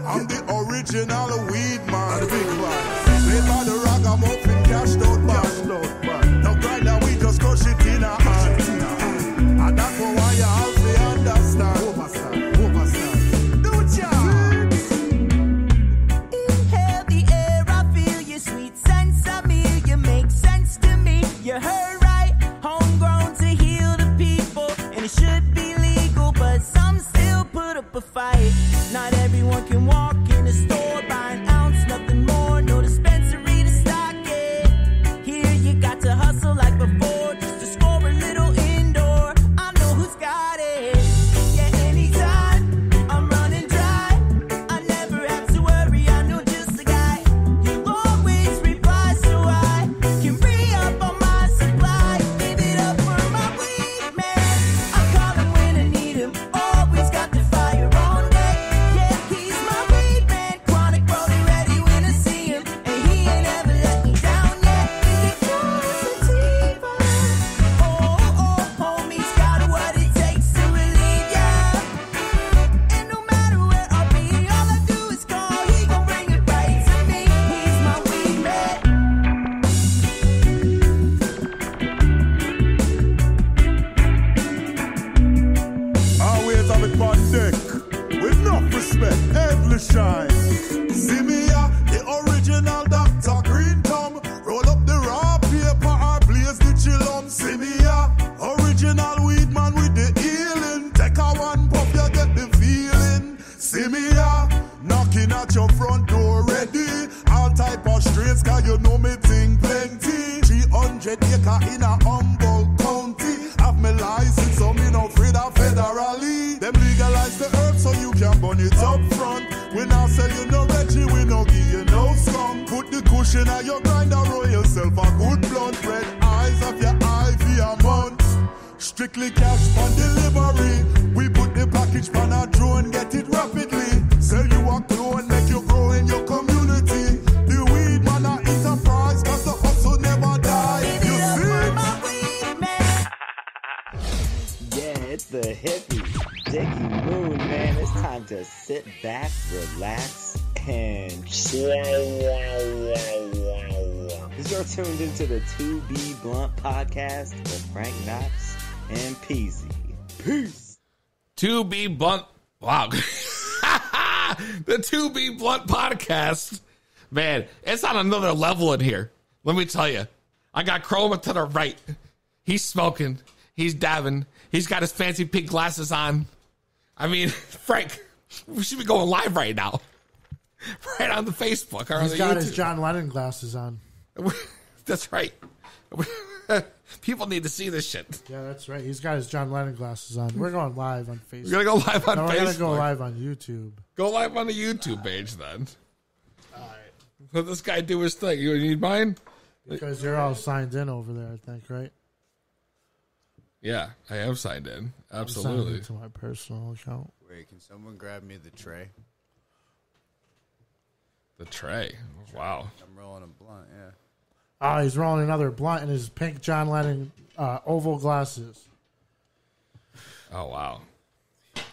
I'm the original weed man. The big one. Played by the ragamuffin, cashed out You're tuned into the 2B Blunt podcast with Frank Knox and Peezy. Peace. 2B blunt. Wow. <laughs> the 2B Blunt podcast. Man, it's on another level in here. Let me tell you. I got Chroma to the right. He's smoking. He's dabbing. He's got his fancy pink glasses on. I mean, <laughs> Frank, we should be going live right now. <laughs> Right on the Facebook or on He's the got YouTube. his John Lennon glasses on. <laughs> That's right. <laughs> People need to see this shit. Yeah, that's right. He's got his John Lennon glasses on. We're going live on Facebook. We're gonna go live on no, We're gonna go live on YouTube. Go live on the YouTube page then. All right. Let this guy do his thing. You need mine? Because you're all signed in over there, I think, right? Yeah, I am signed in. I'm signed Absolutely. into my personal account. Wait, can someone grab me the tray? The tray. Wow. I'm rolling a blunt, yeah. Oh, he's rolling another blunt in his pink John Lennon uh, oval glasses. Oh wow.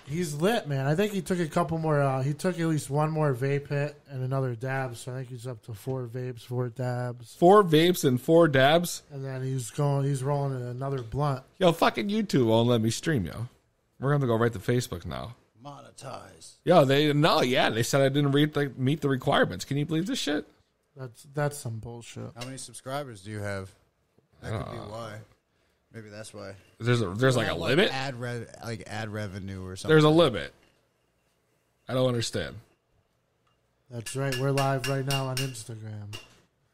He's lit, man. I think he took a couple more. Uh, he took at least one more vape hit and another dab. So I think he's up to four vapes, four dabs, Four vapes and four dabs. and then he's going. He's rolling another blunt. Yo, fucking YouTube won't let me stream, yo. We're gonna go right to Facebook now. Monetize. Yo, they no, yeah, they said I didn't read the, meet the requirements. Can you believe this shit? That's that's some bullshit. How many subscribers do you have? That could be Uh, why. Maybe that's why. There's a there's like a limit. Ad re- like ad revenue or something. There's a limit. I don't understand. That's right. We're live right now on Instagram.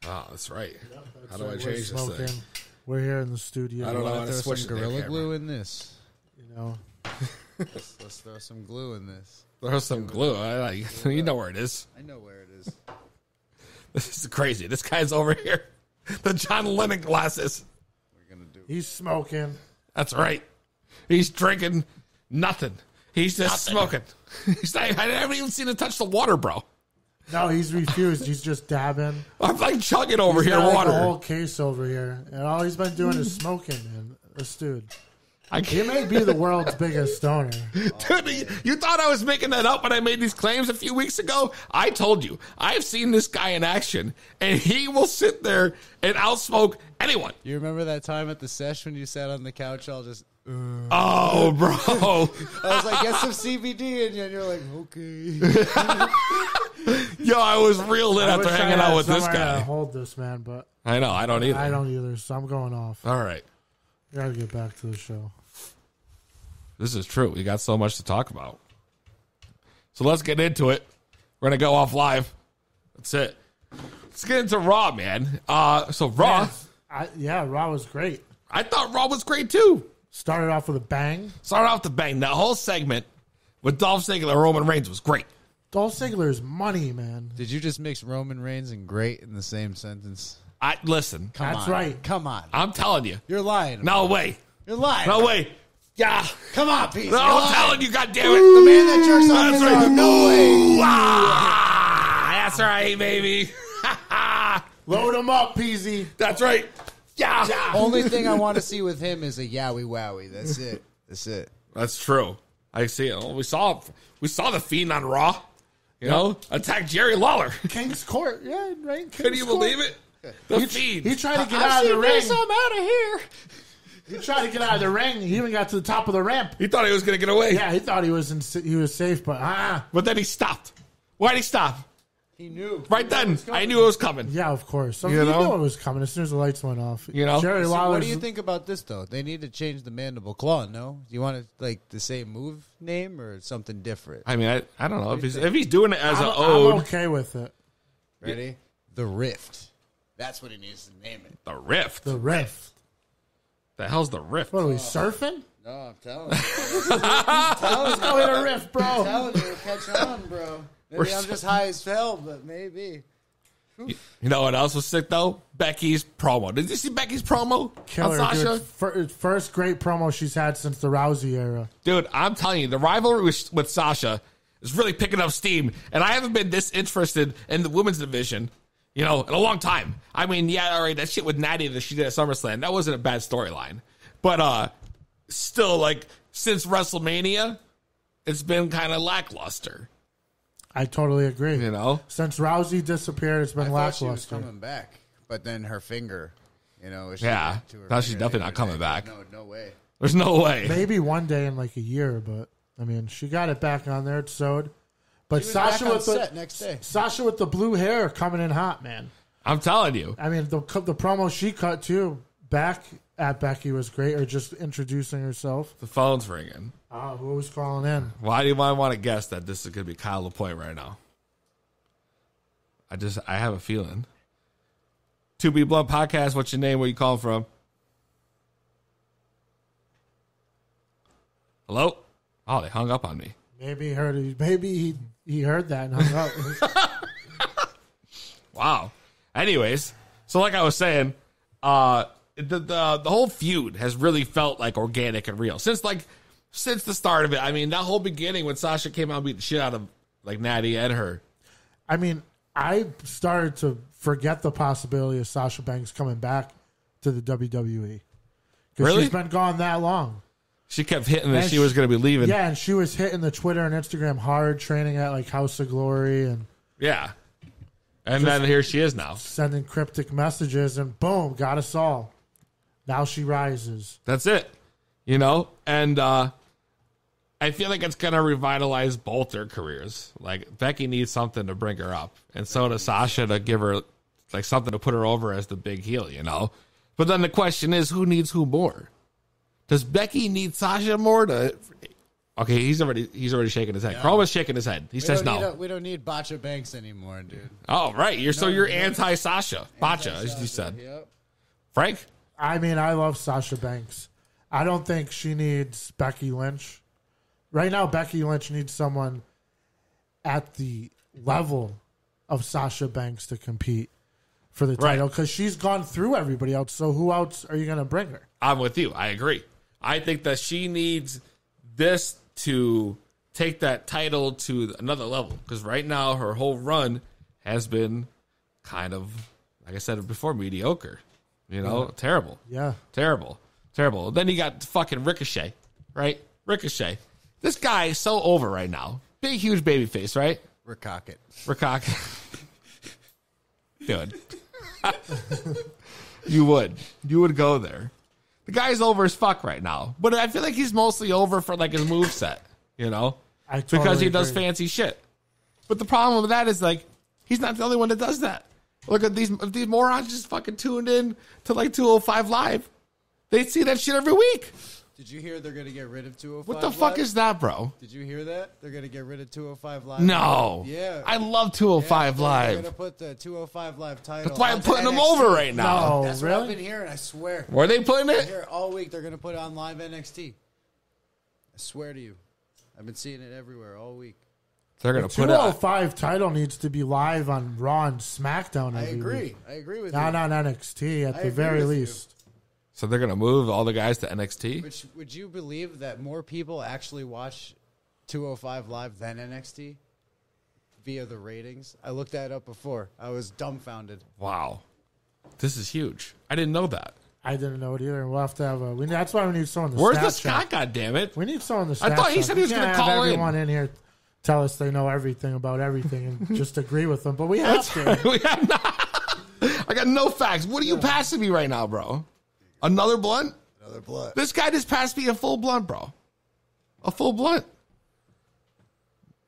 Oh, that's right. That's How do I right. change We're this thing? We're here in the studio. I don't know how to Throw switch some the damn gorilla camera. glue in this. You know, let's, let's throw some glue in this. There's some glue. I, like <laughs> you know where it is. I know where it is. <laughs> This is crazy. This guy's over here. <laughs> The John Lennon glasses. We're gonna do. he's smoking. That's right. He's drinking nothing. He's just smoking. He's not, I haven't even seen him touch the water, bro. No, he's refused. he's just dabbing. I'm like chugging over He's here got, like, water. a whole case over here, and all he's been doing is smoking. Man, this dude. I He may be the world's biggest stoner. <laughs> Dude, you- thought I was making that up when I made these claims a few weeks ago? I told you. I've seen this guy in action, and he will sit there and outsmoke anyone. You remember that time at the sesh when you sat on the couch all just. uh, Oh, bro. <laughs> I was like, get some CBD in you, and you're like, okay. <laughs> Yo, I was real lit I after I hanging out with this guy. hold this man, but I know. I don't either. I don't either. So I'm going off. All right. Got to get back to the show. This is true. We got so much to talk about. So let's get into it. We're gonna go off live. That's it. Let's get into Raw, man. Uh, so Raw, Yeah, I, yeah, Raw was great. I thought Raw was great too. Started off with a bang. Started off the bang. That whole segment with Dolph Ziggler and Roman Reigns was great. Dolph Ziggler's money, man. Did you just mix Roman Reigns and great in the same sentence? I listen. Come That's on. right. Come on. I'm telling you. You're lying. No way. You're lying. No way. Yeah. Come on, Pete. No, I'm lying. telling you. God damn it. The man that jerks off That's his right. arm. No way. Ooh, ah, that's right, baby. <laughs> Load him up, Peezy. that's right. Yeah. Only thing I want to see with him is a yowie wowie. That's it. That's it. That's true. I see it. We saw we saw the fiend on Raw. You know, attack Jerry Lawler. King's Court. Yeah, right. Can you believe it? The fiend. He tried to get I've out of the seen ring. this. I'm out of here. He tried to get out of the ring. He even got to the top of the ramp. He thought he was going to get away, Yeah, he thought he was in, he was safe, but ah, but then he stopped. Why did he stop? He knew. Right then, I knew it was coming. Yeah, of course. So You you, know? knew it was coming as soon as the lights went off. You know? Jerry So Lawler. what do you think about this though? They need to change the mandible claw. No, do you want it like the same move name or something different? I mean, I, I don't know if he's if he's doing it as I'm, an I'm okay with it. Ready? The Rift. That's what he needs to name it. The rift. The rift. The hell's the rift? What are we surfing? No, I'm telling you. <laughs> I'm telling Let's go hit a rift, I'm bro. telling you, catch on, bro. Maybe We're I'm so- just high as hell, but maybe. You know what else was sick though? Becky's promo. Did you see Becky's promo Killer, on Sasha? dude. Fir- First great promo she's had since the Rousey era. Dude, I'm telling you, the rivalry with, with Sasha is really picking up steam, and I haven't been this interested in the women's division, you know, in a long time. I mean, yeah, all right, that shit with Natty that she did at SummerSlam, that wasn't a bad storyline, but uh, still, like since WrestleMania, it's been kind of lackluster. I totally agree. You know, Since Rousey disappeared, it's been thought she was lackluster. coming back, but then her finger, you know, she Yeah. went to her Now she's definitely not coming day. back. No, no way. there's no way. Maybe one day in like a year, but I mean, she got it back on there. It's sewed. But was Sasha with the set next day. Sasha with the blue hair coming in hot, man. I'm telling you, I mean, the the promo she cut too back at Becky was great, or just introducing herself. the phone's ringing. Oh, who was calling in? Why do you want to guess that this is going to be Kyle LaPointe right now? I just, I have a feeling. 2B Blunt Podcast, what's your name? Where you calling from? Hello? Oh, they hung up on me. Maybe he heard. Maybe he he heard that and hung up. <laughs> Wow. Anyways, so like I was saying, uh, the, the the whole feud has really felt like organic and real since like since the start of it. I mean, that whole beginning when Sasha came out and beat the shit out of like Natty and her. I mean, I started to forget the possibility of Sasha Banks coming back to the WWE. Because Really? she's been gone that long. She kept hitting that And she was going to be leaving. Yeah, and she was hitting the Twitter and Instagram hard, training at like House of Glory and Yeah. And then here she is now. sending cryptic messages, and boom, got us all. Now she rises. That's it. You know? And uh I feel like it's gonna revitalize both their careers. Like Becky needs something to bring her up. And so does Sasha to give her like something to put her over as the big heel, you know? But then the question is who needs who more? Does Becky need Sasha more to Okay, he's already he's already shaking his head. Chroma's shaking his head. He We says don't no. Need a, we don't need Bacha Banks anymore, dude. oh, right. You're so you're anti Sasha. Bacha, as you said. Yep. Frank? I mean, I love Sasha Banks. I don't think she needs Becky Lynch. Right now, Becky Lynch needs someone at the level of Sasha Banks to compete for the title because she's gone through everybody else. So who else are you going to bring her? I'm with you. I agree. I think that she needs this to take that title to another level because right now her whole run has been kind of, like I said before, mediocre. You know, terrible, Yeah. terrible, terrible. Then you got fucking Ricochet, right? Ricochet. This guy is so over right now. Big, huge baby face, right? Recock it. Ricock. <laughs> Dude. <laughs> you would. You would go there. The guy's over as fuck right now. But I feel like he's mostly over for like his move set, you know? I because he totally does agree. fancy shit. But the problem with that is like he's not the only one that does that. Look at these these morons just fucking tuned in to like 205 live. They see that shit every week. Did you hear they're going to get rid of 205 What the fuck Live? is that, bro? Did you hear that? They're going to get rid of 205 Live? No. Yeah. I love 205 live. They're Live. going to put the 205 Live title. That's why I'm onto putting them over right now. No, That's what I've been hearing, I swear. Where are they putting it? hear all week they're going to put it on live NXT. I swear to you. I've been seeing it everywhere all week. They're gonna put it. 205 title needs to be live on Raw and SmackDown I agree. week. I agree with Not you. on NXT at I the very least. you. Least. So they're gonna move all the guys to NXT. Which would you believe that more people actually watch 205 live than NXT via the ratings? I looked that up before. I was dumbfounded. Wow, this is huge. I didn't know that. I didn't know it either. We'll have to have a. We, that's why we need someone to Where's stat the check. Scott? God damn it! We need someone to. I stat thought he check. said he was gonna can't call have in. everyone in here tell us they know everything about everything and <laughs> just agree with them. But we have That's to. right. <laughs> We have not. <laughs> I got no facts. What are you passing me right now, bro? Another blunt? Another blood. This guy just passed me a full blunt, bro. A full blunt.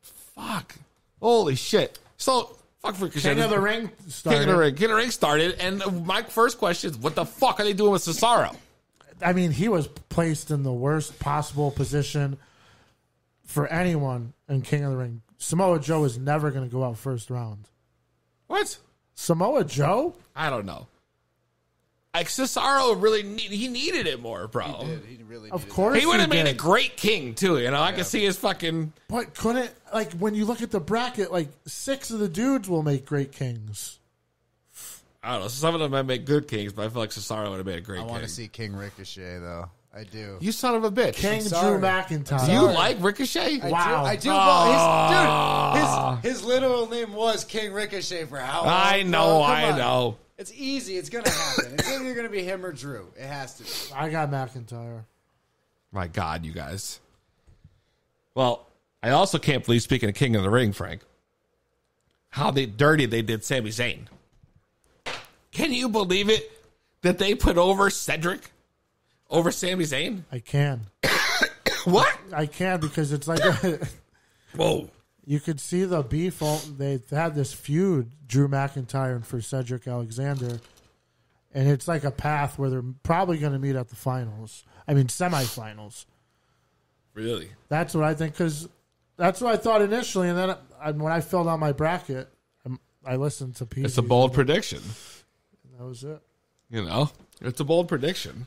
Fuck. Holy shit! So fuck Ricochet. King of the Ring King of started. the Ring. King of the Ring started, and my first question is, what the fuck are they doing with Cesaro? I mean, he was placed in the worst possible position for anyone in King of the Ring. Samoa Joe is never going to go out first round. What? Samoa Joe? I don't know. Like Cesaro really need, he needed it more, bro. He really Of course He would have made a great king too. You know, I can see his fucking. But couldn't like when you look at the bracket, like six of the dudes will make great kings. I don't know. Some of them might make good kings, but I feel like Cesaro would have made a great I king. want to see King Ricochet though. I do. You son of a bitch. King sorry. Drew McIntyre. Do you like Ricochet? I Wow. do. I do. Well, his, dude, his his literal name was King Ricochet for how long? I bro? know, Come I on. know. It's easy. It's gonna happen. It's either gonna be him or Drew. It has to. be. I got McIntyre. My God, you guys. Well, I also can't believe, speaking of King of the Ring, Frank, how they dirty they did Sami Zayn. Can you believe it that they put over Cedric over Sami Zayn? I can. <coughs> What? I can because it's like <coughs> <laughs> Whoa. you could see the beef. all- They had this feud, Drew McIntyre and for Cedric Alexander, and it's like a path where they're probably going to meet at the finals. I mean, semifinals. Really? That's what I think because that's what I thought initially, and then I, when I filled out my bracket, um, I listened to Pete. It's a bold prediction. That was it. You know, it's a bold prediction.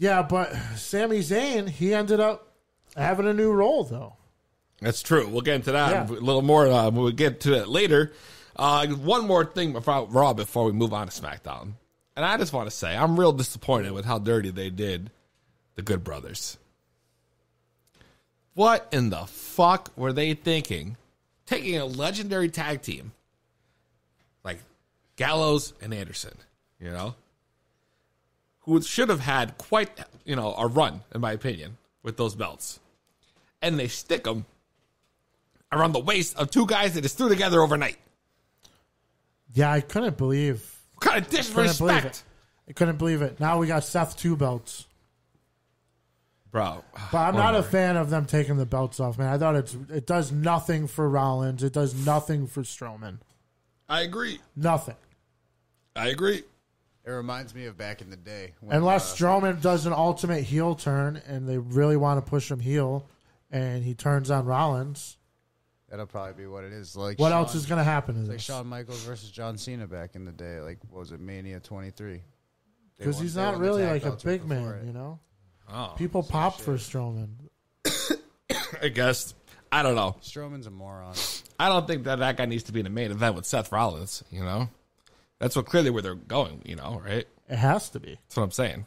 Yeah, but Sami Zayn, he ended up having a new role though. That's true. We'll get into that Yeah. a little more uh, when we get to it later. Uh, one more thing about Raw before we move on to SmackDown. And I just want to say, I'm real disappointed with how dirty they did the Good Brothers. What in the fuck were they thinking? Taking a legendary tag team like Gallows and Anderson, you know, who should have had quite, you know, a run, in my opinion, with those belts. And they stick them around the waist of two guys that just threw together overnight. Yeah, I couldn't believe. What kind of Couldn't believe disrespect? it. I couldn't believe it. Now we got Seth two belts, Bro. but I'm not a fan of them taking the belts off. Man, I thought it's it does nothing for Rollins. It does nothing for Strowman. I agree. Nothing. I agree. It reminds me of back in the day. When, Unless uh, Strowman does an ultimate heel turn and they really want to push him heel, and he turns on Rollins. that'll probably be what it is. Like What Shawn- else is going to happen to It's like this? Shawn Michaels versus John Cena back in the day. Like what was it Mania 23? Because he's not really like a big man, it. you know. Oh, People pop for Strowman. <coughs> I guess. I don't know. Strowman's a moron. I don't think that that guy needs to be in the main event with Seth Rollins, you know? That's what clearly where they're going, you know, right? It has to be That's what I'm saying.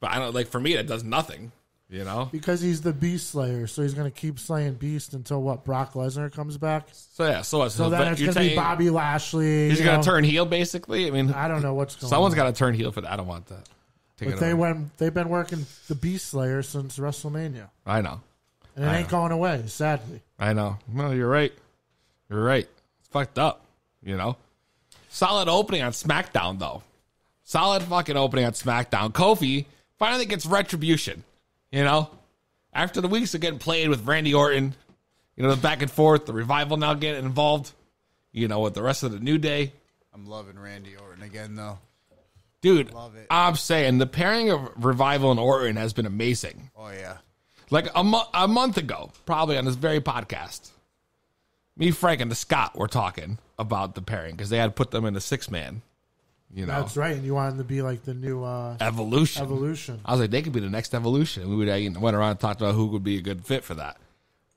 But I don't like for me that does nothing, you know? because he's the Beast Slayer, so he's going to keep slaying Beast until what Brock Lesnar comes back. So yeah, so what? So then it's going to be saying Bobby Lashley. He's gonna know? turn heel basically? I mean I don't know what's going. someone's on. gotta turn heel for that. I don't want that. Take But they away. went. They've been working the Beast Slayer since WrestleMania, I know. and it I ain't know. going away. Sadly, I know. No, you're right. You're right. It's fucked up. You know. Solid opening on SmackDown though. Solid fucking opening on SmackDown. Kofi finally gets retribution. You know, after the weeks of getting played with Randy Orton, you know the back and forth, the revival now getting involved. You know with the rest of the New Day. I'm loving Randy Orton again though. Dude, Love it. I'm saying the pairing of Revival and Orton has been amazing. Oh yeah. Like a, mo- a month ago, probably on this very podcast, me, Frank, and the Scott were talking about the pairing because they had to put them in a six man. You know, that's right. And you wanted to be like the new uh, evolution. evolution. I was like, they could be the next evolution. We would uh, you know, went around and talked about who would be a good fit for that.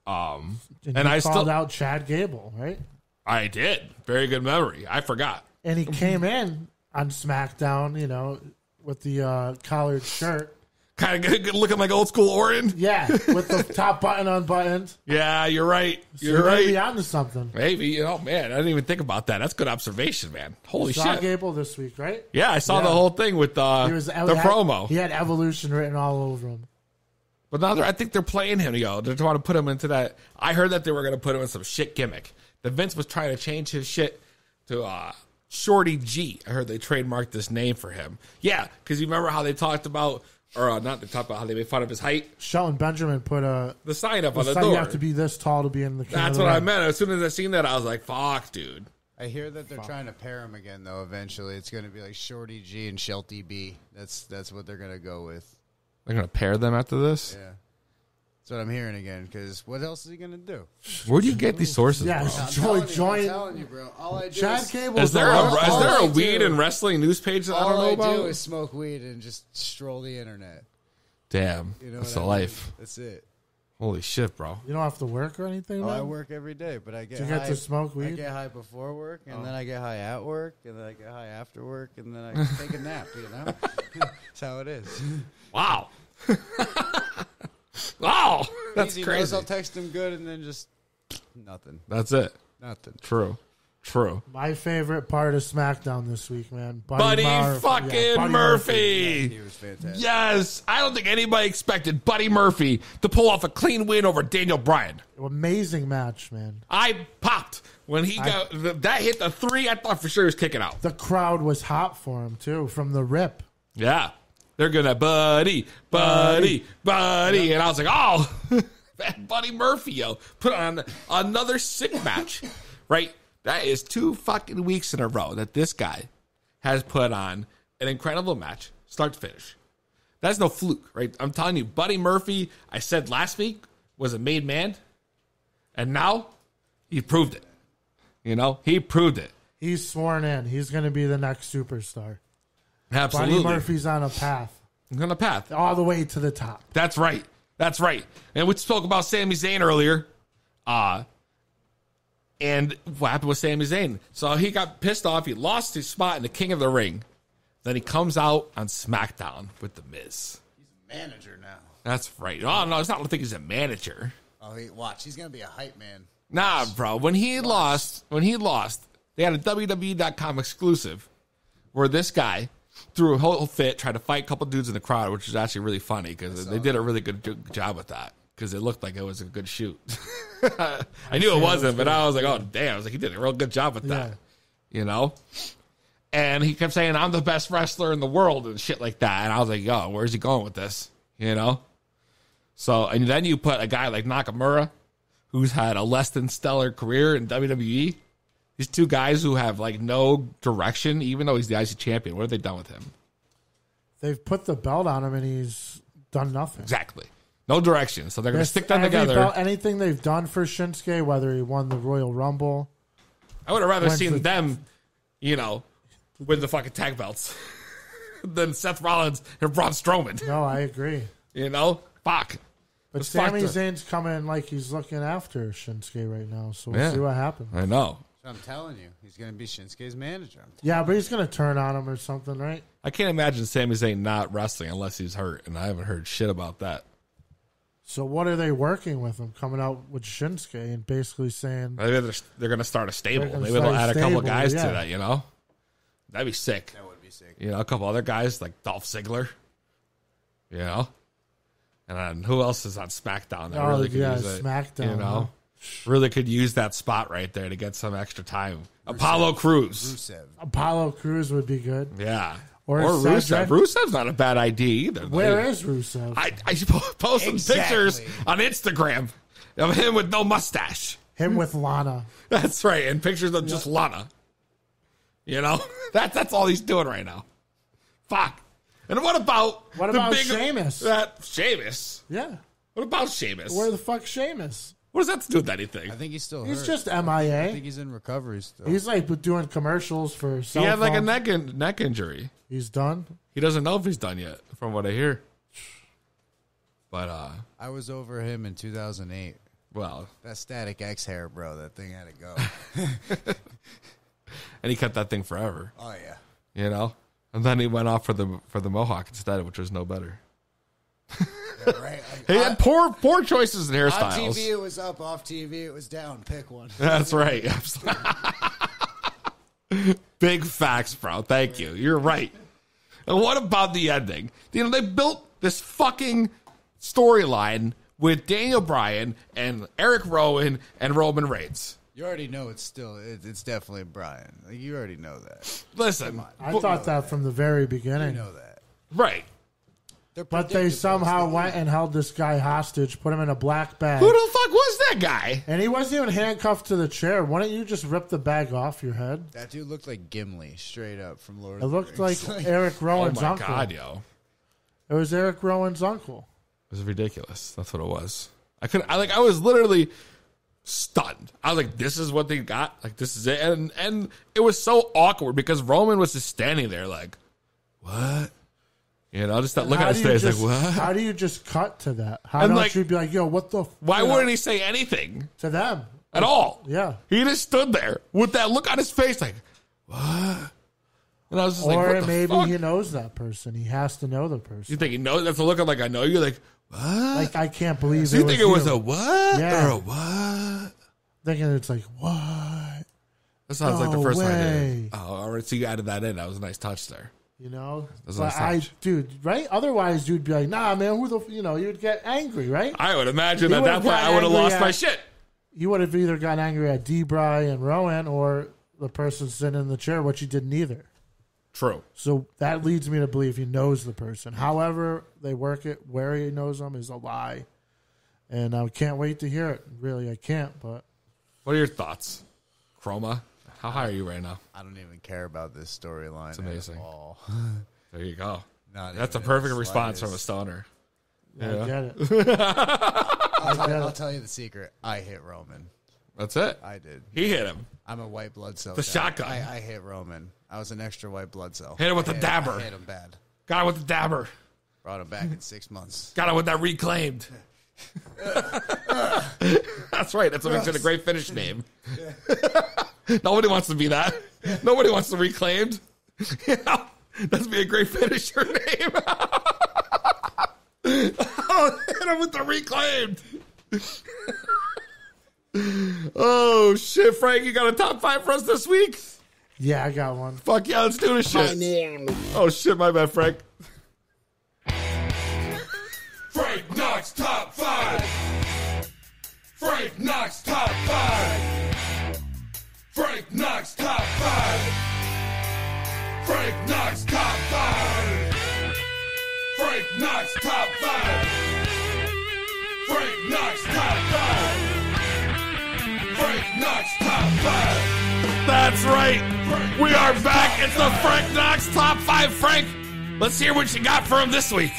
Um, And, and I called still, out Chad Gable, right? I did. Very good memory. I forgot. And he came in on SmackDown, you know, with the uh, collared shirt. Kind of looking like old school Orton. Yeah, <laughs> with the top button unbuttoned. Yeah, you're right. So You're right. onto something. Maybe Oh man. I didn't even think about that. That's good observation, man. Holy Saw shit. Gable this week, right? Yeah, I saw Yeah. the whole thing with uh, was the had- promo. He had evolution written all over him. But now they're, I think they're playing him. Yo, they're trying to put him into that. I heard that they were going to put him in some shit gimmick. The Vince was trying to change his shit to uh, Shorty G. I heard they trademarked this name for him. Yeah, because you remember how they talked about or uh, not they talk about how they made fun of his height. Shelton Benjamin put a. The sign up on the the sign, door. You have to be this tall to be in the. King of That's the what I meant. As soon as I seen that, I was like, "Fuck, dude." I hear that they're trying to pair him again, though. Eventually, it's going to be like Shorty G and Shelty B. That's that's what they're going to go with. They're gonna pair them after this. Yeah, that's what I'm hearing again. Because what else is he going to do? Where do you get these sources? Yeah, bro? join, join. telling you, bro. All I do Chad is, Cable. Is there a All- is there a I weed do- and wrestling news page that I don't All know I about? do is smoke weed and just stroll the internet. Damn, You know that's what the I mean? life. That's it. Holy shit, bro. You don't have to work or anything. Oh, I man? work every day, but I get Do you get high, to smoke I weed? get high before work, and Oh. then I get high at work, and then I get high after work, and then I take a nap. You know, <laughs> that's how it is. Wow. <laughs> wow. That's Easy knows crazy. I'll text him good, and then just nothing. That's it. Nothing. True. True. My favorite part of SmackDown this week, man. Buddy Murphy. fucking Yeah, Buddy Murphy. He was fantastic. Yes. I don't think anybody expected Buddy Murphy to pull off a clean win over Daniel Bryan. Amazing match, man. I popped when he I- got that hit the three. I thought for sure he was kicking out. The crowd was hot for him too, from the rip. Yeah. They're gonna buddy, buddy, buddy. And I was like, oh, <laughs> that Buddy Murphy, yo. Put on another sick match. Right? That is two fucking weeks in a row that this guy has put on an incredible match, start to finish. That's no fluke, right? I'm telling you, Buddy Murphy, I said last week, was a made man. And now he proved it. You know, he proved it. He's sworn in. He's going to be the next superstar. Absolutely. Buddy Murphy's on a path on a path. all the way to the top. That's right. That's right. And we spoke about Sami Zayn earlier. Uh and what happened with Sami Zayn? So he got pissed off. He lost his spot in the King of the Ring. Then he comes out on SmackDown with the Miz. He's a manager now. That's right. Oh no, it's not. I think he's a manager. Oh, he, watch. He's gonna be a hype man. Nah, bro. When he lost, when he lost, they had a WWE.com exclusive where this guy threw a whole fit, tried to fight a couple dudes in the crowd, which was actually really funny because they did a really good job with that because it looked like it was a good shoot. <laughs> I knew it wasn't, but I was like, oh damn! I was like, he did a real good job with that, you know. And he kept saying, "I'm the best wrestler in the world" and shit like that. And I was like, "Yo, where's he going with this?" You know. So, and then you put a guy like Nakamura, who's had a less than stellar career in WWE. These two guys who have like no direction, even though he's the IC champion. What have they done with him? They've put the belt on him and he's done nothing. Exactly. No direction. So they're going to stick them together. belt- anything they've done for Shinsuke, whether he won the Royal Rumble, I would have rather seen the- them, you know, win the fucking tag belts <laughs> than Seth Rollins and Braun Strowman. no, I agree. You know, fuck. But It's Sami. Zayn's coming like he's looking after Shinsuke right now, so we'll Yeah. see what happens. I know. I'm telling you, he's gonna be Shinsuke's manager. Yeah, but he's gonna turn on him or something, right? I can't imagine Sami Zayn not wrestling unless he's hurt, and I haven't heard shit about that. So what are they working with him? Coming out with Shinsuke and basically saying Maybe they're, they're going to start a stable. They're gonna Maybe they'll start a add a couple stable, guys yeah. to that. You know, that'd be sick. That would be sick. You know, a couple other guys like Dolph Ziggler. You know, and then who else is on SmackDown that Oh, really could yeah, use it? SmackDown, You know, huh? Really could use that spot right there to get some extra time. Apollo Crews. Rusev. Apollo Crews would be good. Yeah. Or Or, Rusev. Cedric. Rusev's not a bad idea either. Where Like, is Rusev? I, I <laughs> post some Exactly. pictures on Instagram of him with no mustache. Him with Lana. <laughs> That's right, and pictures of just Lana. You know, <laughs> that's that's all he's doing right now. Fuck. And what about What the about big, Sheamus? That Sheamus. Yeah. What about Sheamus? Where the fuck Sheamus? What does that have to do with anything? I think he's still. He's hurt. just MIA. I think he's in recovery still. He's like doing commercials for He cell had like a phones. neck in, neck injury. He's done. He doesn't know if he's done yet, from what I hear. But uh, I was over him in 2008. well, That Static X hair, bro. That thing had to go. <laughs> and he kept that thing forever. oh yeah. You know, and then he went off for the for the mohawk instead, which was no better. <laughs> Yeah, right. Like, He on- had poor poor choices in on hairstyles. TV it was up. Off TV it was down. Pick one. <laughs> That's right. <laughs> Big facts, bro. Thank you. You're right. And what about the ending? You know, they built this fucking storyline with Daniel Bryan and Eric Rowan and Roman Reigns. You already know it's still. It, it's definitely Bryan. Like, you already know that. Listen, I thought that from the very You beginning. know that. right. They're But they predictable. somehow went and held this guy hostage, put him in a black bag. Who the fuck was that guy? And he wasn't even handcuffed to the chair. Why don't you just rip the bag off your head? That dude looked like Gimli, straight up from Lord It of the looked like <laughs> Rings. Eric Oh Rowan's my uncle. god, yo. It was Eric Rowan's uncle. It was ridiculous. That's what it was. I couldn't. I like. I was literally stunned. I was like, "This is what they got. Like, this is it." And and it was so awkward because Roman was just standing there, like, "What?" You know, just that look on his face, just- like, "What?" How do you just cut to that? How And, don't like, you be like, yo, what the? f-" Why wouldn't he say anything to them at all? Yeah. He just stood there with that look on his face, like, "What?" And I was just like, Or "What maybe fuck?" he knows that person. He has to know the person. You think he knows? That's a look of like I know you. Like, what? Like I can't believe. so you it think was it was you. a what Yeah. or a what? Thinking it's like what? That sounds like the No first one I way. did. Oh, all right. So you added that in. That was a nice touch there. You know, but I, dude, right? Otherwise, you'd be like, nah, man, who the, f-" you know, you'd get angry, right? I would imagine at that would've point got I would have angry lost my shit. You would have either gotten angry at Debray and Rowan or the person sitting in the chair, which you did neither. True. So that leads me to believe he knows the person. However, they work it where he knows them is a lie, and I can't wait to hear it. Really, I can't. But What are your thoughts, Chroma? How high are you right now? I don't even care about this storyline. It's amazing. At all. <laughs> There you go. Not That's a perfect response from a slightest. stoner. I get it. <laughs> I'll, tell, I'll tell you the secret. I hit Roman. That's it. I did. He hit him. I'm a white blood cell. The guy. shotgun. I, I hit Roman. I was an extra white blood cell. Hit him with I the dabber. I hit him bad. Got him with the dabber. Brought him back in six months. <laughs> Got him with that reclaimed. That's right. That's what makes it a great finish name. <laughs> Nobody wants to be that. Nobody wants to reclaimed. You <laughs> know, that'd be a great finisher name. <laughs> oh, hit him with the reclaimed. oh shit, Frank! You got a top five for us this week? Yeah, I got one. Fuck yeah, let's do this shit. Oh shit, my bad, Frank. Frank Knox top five. Frank Knox top five. Frank Knox top five. Frank Knox top five. Frank Knox top five. Frank Knox top five. Frank Knox top five. That's right. We are back. It's the Frank Knox Top 5. Frank, let's hear what you got for him this week.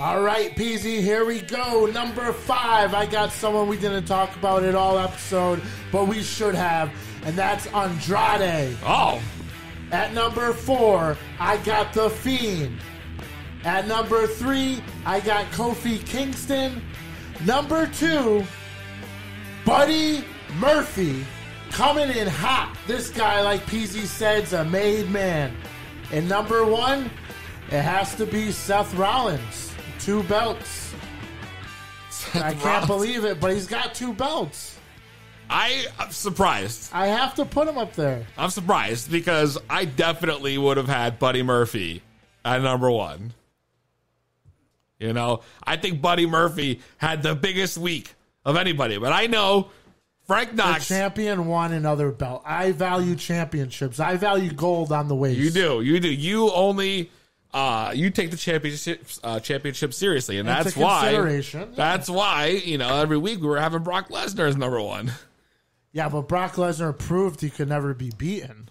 All right, Peezy, here we go. Number five. I got someone we didn't talk about at all episode, but we should have, and that's Andrade. Oh. At number four, I got The Fiend. At number three, I got Kofi Kingston. Number two, Buddy Murphy. Coming in hot. This guy, like Peezy said, is a made man. And number one, it has to be Seth Rollins. Two belts. I can't Rollins. believe it, but he's got two belts. I am surprised. I have to put him up there. I'm surprised because I definitely would have had Buddy Murphy at number one. You know, I think Buddy Murphy had the biggest week of anybody, but I know Frank The Knox. champion won another belt. I value championships. I value gold on the waist. You do, you do. You only, uh, you take the championship, uh, championship seriously, and that's why. consideration. That's why you know every week we were having Brock Lesnar as number one. <laughs> Yeah, but Brock Lesnar proved he could never be beaten.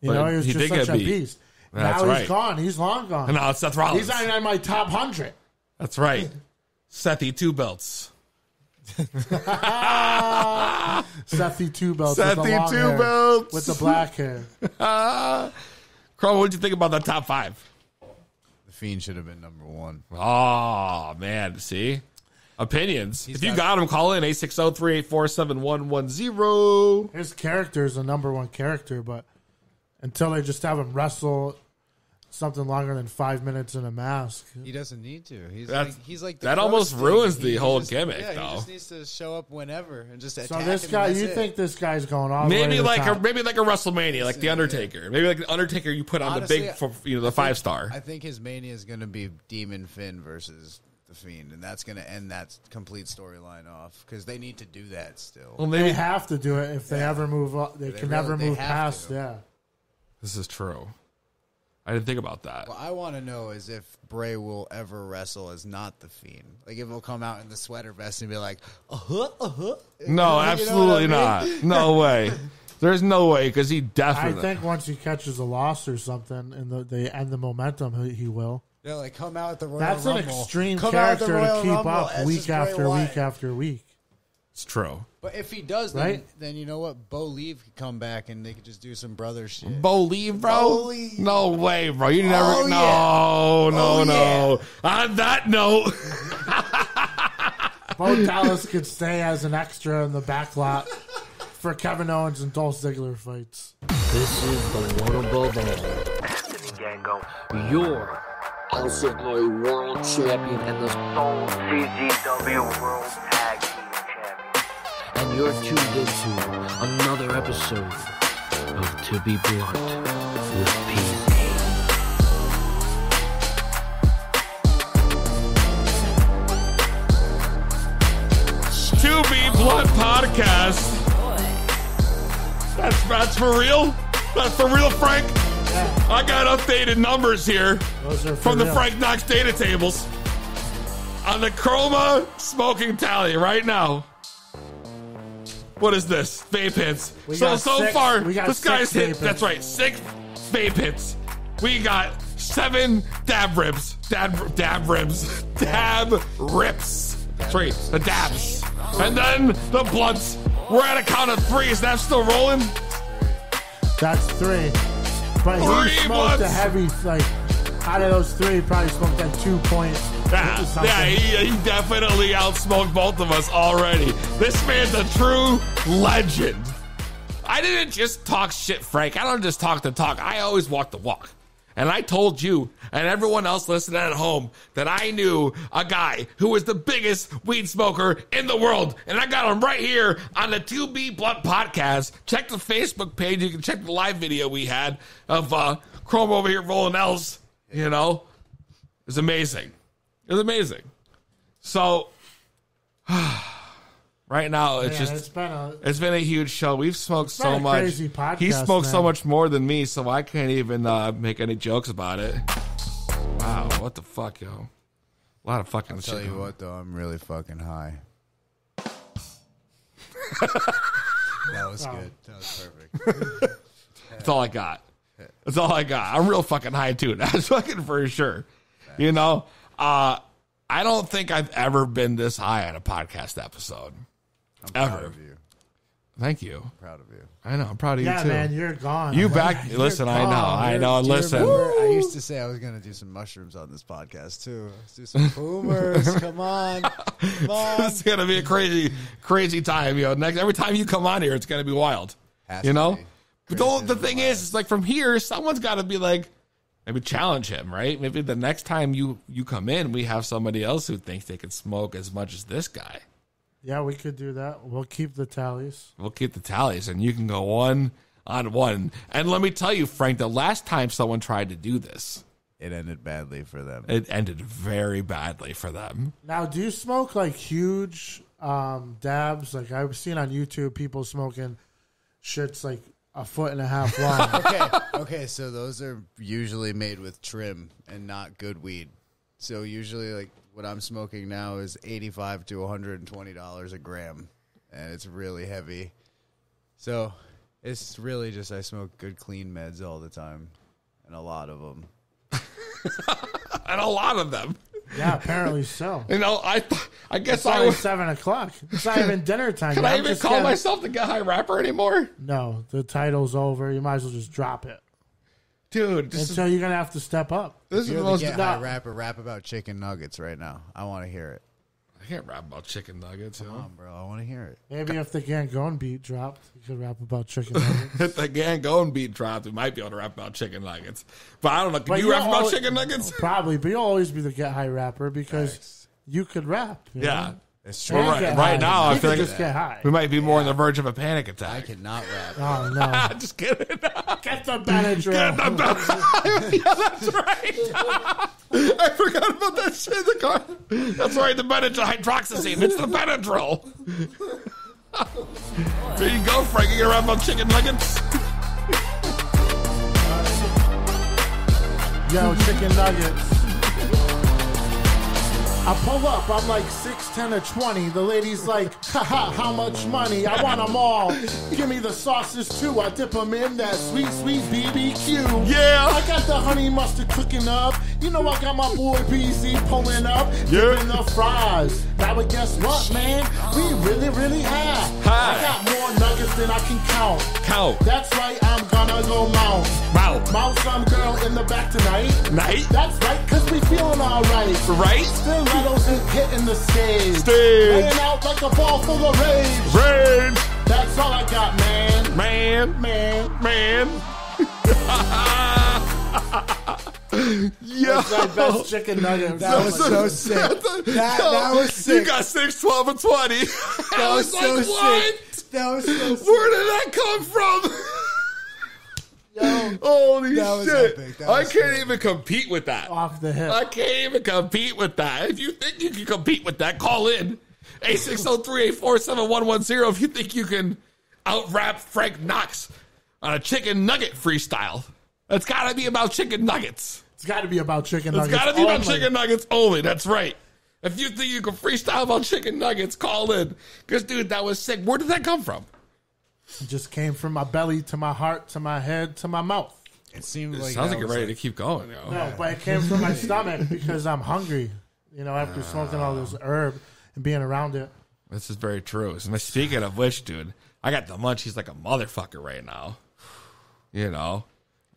You But know, he was he just did get such a beat. beast. That's now right. he's gone. He's long gone. And now it's Seth Rollins. He's not even on my top hundred. That's right. Sethy two belts. <laughs> Sethy two belts. with the Sethy long two hair, belts. with the black hair. <laughs> Chrome, what'd you think about the top five? The Fiend should have been number one. Oh man, see? Opinions. He's if you got- got them, call in 860-384-7110. His character is the number one character, but until they just have him wrestle something longer than five minutes in a mask, He doesn't need to. He's That's- like he's like the that almost Ghost ruins thing. the He whole just- gimmick, yeah, though. He just needs to show up whenever and just attack so this him, guy, and you it. think this guy's going all the way Maybe the like a maybe like a WrestleMania, like the Undertaker. Maybe like the Undertaker you put on Honestly, the big you know the think- five star. I think his mania is going to be Demon Finn versus the Fiend, and that's going to end that complete storyline off because they need to do that still. Well, They have to do it if they Yeah. ever move up. They, They can really- never they move past. to. Yeah. this is true. I didn't think about that. What I want to know is if Bray will ever wrestle as not the Fiend. Like if he'll come out in the sweater vest and be like, uh huh, uh huh. No, absolutely not. No way. There's no way because he definitely. I think once he catches a loss or something and the, they end the momentum, he, he will. Yeah, like come out the Royal That's an extreme Come out at the character to Royal keep Rumble up as week just Bray after Wyatt. week after week. it's true. But if he does, then, Right? then you know what? Bo Leave could come back and they could just do some brother shit. Bo leave, bro? Bo Lee. No way, bro. You never. Oh, no, yeah. no, Oh, no. On that note, Bo Dallas could stay as an extra in the back lot for Kevin Owens and Dolph Ziggler fights. This is the one above all. Your House of Glory World Champion and the Soul CZW World Tag Team Champion. And you're tuned into another episode of 2B Blunt with Peezy. to be blunt podcast. That's that's for real. That's for real, Frank. I got updated numbers here from the real. Frank Knox data tables on the Chroma smoking tally right now. What is this? Vape hits. We so so six- far, we got this guy's hit. vape That's right, six vape hits. We got seven dab ribs, dab dab ribs, <laughs> dab rips. Three, the dabs, and then the blunts. We're at a count of three. Is that still rolling? That's three. But Three he smoked a heavy, like, out of those three, he probably smoked that two points. Yeah, yeah, he, he definitely outsmoked both of us already. This man's a true legend. I didn't just talk shit, Frank. I don't just talk the talk. I always walk the walk. And I told you and everyone else listening at home that I knew a guy who was the biggest weed smoker in the world. And I got him right here on the 2B Blunt podcast. Check the Facebook page. You can check the live video we had of uh, Chrome over here rolling L's. You know, it's amazing. It's amazing. So, <sighs> right now it's Man, just it's been a- it's been a huge show. We've smoked been so a much. crazy podcast, he smoked so much more than me, so I can't even uh, make any jokes about it. Wow, what the fuck, yo? A lot of fucking I'll shit. tell you going what, though, I'm really fucking high. <laughs> that was good. That was perfect. <laughs> That's all I got. That's all I got. I'm real fucking high too. <laughs> That's fucking for sure. You know, uh, I don't think I've ever been this high on a podcast episode. Proud ever. of you. Thank you. Proud of you. I know. I'm proud of Yeah, you too. man, you're gone. You Man, back? you're listen, I know. gone. I You're- know. Do you Listen. remember- I used to say I was going to do some mushrooms on this podcast, too. Let's do some boomers. <laughs> Come on. Come <laughs> on. it's gonna be a crazy, crazy time. You know, next every time you come on here, it's gonna be wild. Has you to know, be. but the, the thing is, it's like from here, someone's got to be like, maybe challenge him, right? Maybe the next time you you come in, we have somebody else who thinks they can smoke as much as this guy. Yeah, we could do that. We'll keep the tallies. We'll keep the tallies, and you can go one on one. And let me tell you, Frank, the last time someone tried to do this, It ended badly for them. it ended very badly for them. Now, do you smoke like huge um, dabs? Like I've seen on YouTube, people smoking shits like a foot and a half <laughs> long. okay, okay, so those are usually made with trim and not good weed. So usually, like what I'm smoking now is eighty-five to one hundred and twenty dollars a gram, and it's really heavy. So it's really just I smoke good clean meds all the time, and a lot of them. <laughs> And a lot of them. yeah, apparently so. You know, I I guess It's I only would. seven o'clock. It's not even dinner <laughs> time. Can yet. I I'm even just call getting- myself the guy High Rapper anymore? No, the title's over. You might as well just drop it. Dude, And is, so you're gonna have to step up. this is You're the the most. get no. high rapper. Rap about chicken nuggets right now. I want to hear it. I can't rap about chicken nuggets. Come know? on, bro. I want to hear it. Maybe if the Gangone beat dropped, you could rap about chicken <laughs> nuggets. If the Gangone beat dropped, we might be able to rap about chicken nuggets. But I don't know. Can But you you'll rap about chicken nuggets? <laughs> Probably, but you'll always be the get high rapper because you could rap. you Yeah. know? It's true. right, right high. now, I You feel like just get high. we might be more on the verge of a panic attack. I cannot rap. Oh no! <laughs> Just kidding. <laughs> Get the Benadryl. Get the <laughs> yeah, that's right. I forgot about that shit in the car. That's right, the Benadryl hydroxyzine. It's the Benadryl. there you go, Frank. You gonna rap about chicken nuggets? Yo, chicken nuggets. I pull up, I'm like 6'10 or 20. The lady's like, haha, how much money? I want them all. Give me the sauces too. I dip them in that sweet, sweet BBQ. Yeah. I got the honey mustard cooking up. You know I got my boy BC pulling up. Yeah. Giving the fries. Now but guess what, man? We really, really high. High. I got more nuggets than I can count. Count. That's right, I'm gonna go mount. Mount. Mount some girl in the back tonight. Night. That's right, cause we feeling alright. Right? Stilettos and hitting the stage. Stage. Laying out like a ball full of rage. Rain. That's all I got, man. Man. Man. Man. <laughs> Yo. That's my best chicken nugget. That was so sick. That, that was sick. You got 6, 12, and 20. That was was so like, sick. what? That was so sick. Where did that come from? <laughs> Yo, Holy shit. I can't even compete with that. off the hip. I can't even compete with that. If you think you can compete with that, call in. 860-384-7110 if you think you can out rap Frank Knox on a chicken nugget freestyle. It's gotta be about chicken nuggets. It's got to be about chicken nuggets. It's gotta be about chicken nuggets only. That's right. If you think you can freestyle about chicken nuggets, call in. Because, dude, that was sick. Where did that come from? It just came from my belly to my heart to my head to my mouth. It seemed It like sounds like you're was ready to keep going, yo. No, but it came from my stomach because I'm hungry. You know, after smoking all this herb and being around it. This is very true. So, speaking of which, dude, I got the munchies like a motherfucker right now. You know,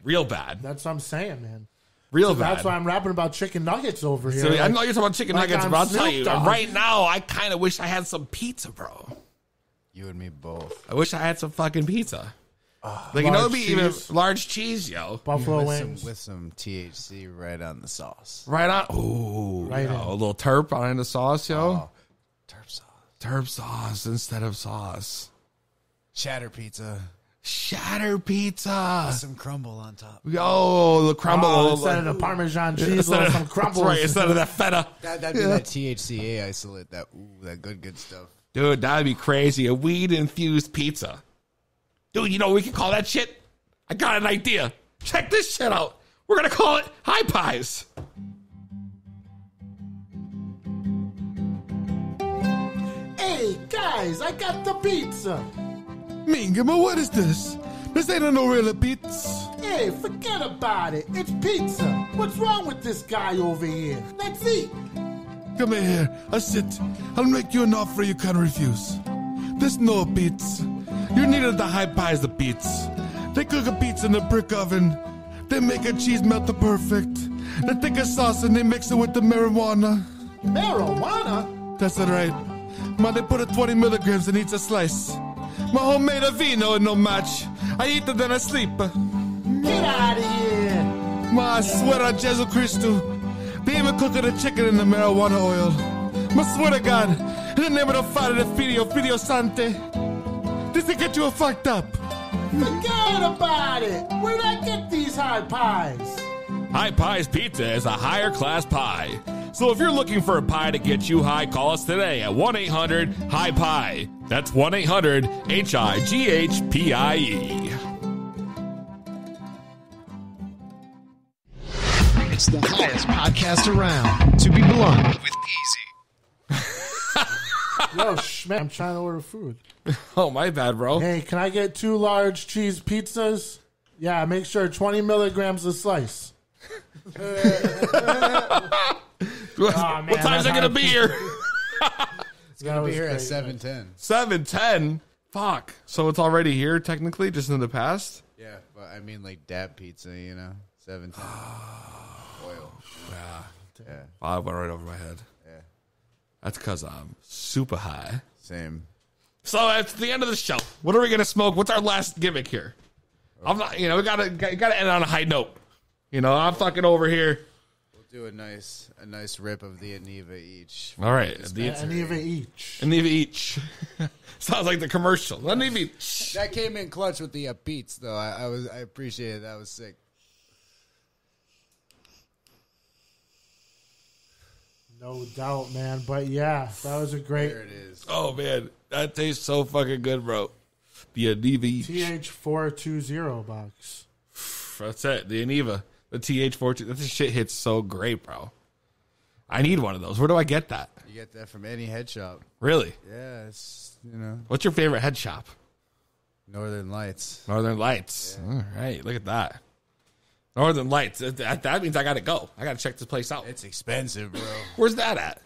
real bad, That's what I'm saying, man. real So bad. that's why I'm rapping about chicken nuggets over here. So, I Like- know you're talking about chicken like nuggets, I'm but I'll tell you, Dogg. right now, I kind of wish I had some pizza, bro. You and me both. I wish I had some fucking pizza. Uh, like, you know, large it'd be even cheese. large cheese, yo. Buffalo with wings. some, with some THC right on the sauce. Right on. Ooh, Right yo, in. a little terp on the sauce, yo. Oh, terp sauce. Terp sauce instead of sauce. Shatter pizza. Shatter pizza. Some crumble on top. Yo, the crumble. Oh, instead of the Parmesan <laughs> cheese, Instead little of- some <laughs> crumble. right, instead of that feta. That, that'd be that <laughs> THCA isolate. That ooh, that good good stuff. Dude, that'd be crazy. A weed infused pizza. Dude, you know we can call that shit? I got an idea. Check this shit out. We're gonna call it High Pies. Hey, guys, I got the pizza. Mingama, what is this? This ain't no real pizza. Hey, forget about it. It's pizza. What's wrong with this guy over here? Let's eat. Come here, I sit. I'll make you an offer you can't refuse. There's no pizza. You needed the high pies the pizza. They cook a pizza in a brick oven. They make a cheese melt to perfect. They take a sauce and they mix it with the marijuana. Marijuana? That's it right. Man, they put it 20 milligrams in each slice. My homemade vino and no match. I eat it then I sleep. Get out of here. Ma, I swear on Jesus Christo. They even cooking the chicken in the marijuana oil. I swear to God, in the name of the Father, the Fidio, Fidio Sante. This will get you fucked up. Forget about it. Where'd I get these high pies? High Pies Pizza is a higher class pie. So if you're looking for a pie to get you high, call us today at 1 800 High Pie. That's 1 800 H I G H P I E. It's the highest podcast around. To be blunt, with Peezy. <laughs> Yo, sh- man, I'm trying to order food. <laughs> Oh, my bad, bro. Hey, can I get two large cheese pizzas? Yeah, make sure 20 milligrams a slice. <laughs> what man, what time's that it going to be here? It's gonna be here at seven ten. 710. Fuck. So it's already here, technically, just in the past? Yeah, but I mean like dab pizza, you know, seven ten. <sighs> <sighs> <sighs> Oil. Yeah. Yeah. Five went right over my head. Yeah. That's because I'm super high. Same. So it's the end of the show. What are we gonna smoke? What's our last gimmick here? I'm not. You know, we gotta gotta end on a high note. You know, I'm fucking over here. We'll do a nice a nice rip of the Aniva each. All right, This the- dispensary. An even each. Aniva each. <laughs> Sounds like the commercial. Aniva me be. That came in clutch with the uh, beats, though. I, I was I appreciate it. That was sick. No doubt, man. But yeah, that was a great There it is. Oh man, that tastes so fucking good, bro. The Aniva. TH420 box. That's it. The Aniva. The TH14. That shit hits so great, bro. I need one of those. Where do I get that? You get that from any head shop. Really? Yeah, it's you know What's your favorite head shop? Northern Lights. Northern Lights. All right, look at that. Northern Lights. That, that means I got to go. I got to check this place out. It's expensive, bro. Where's that at?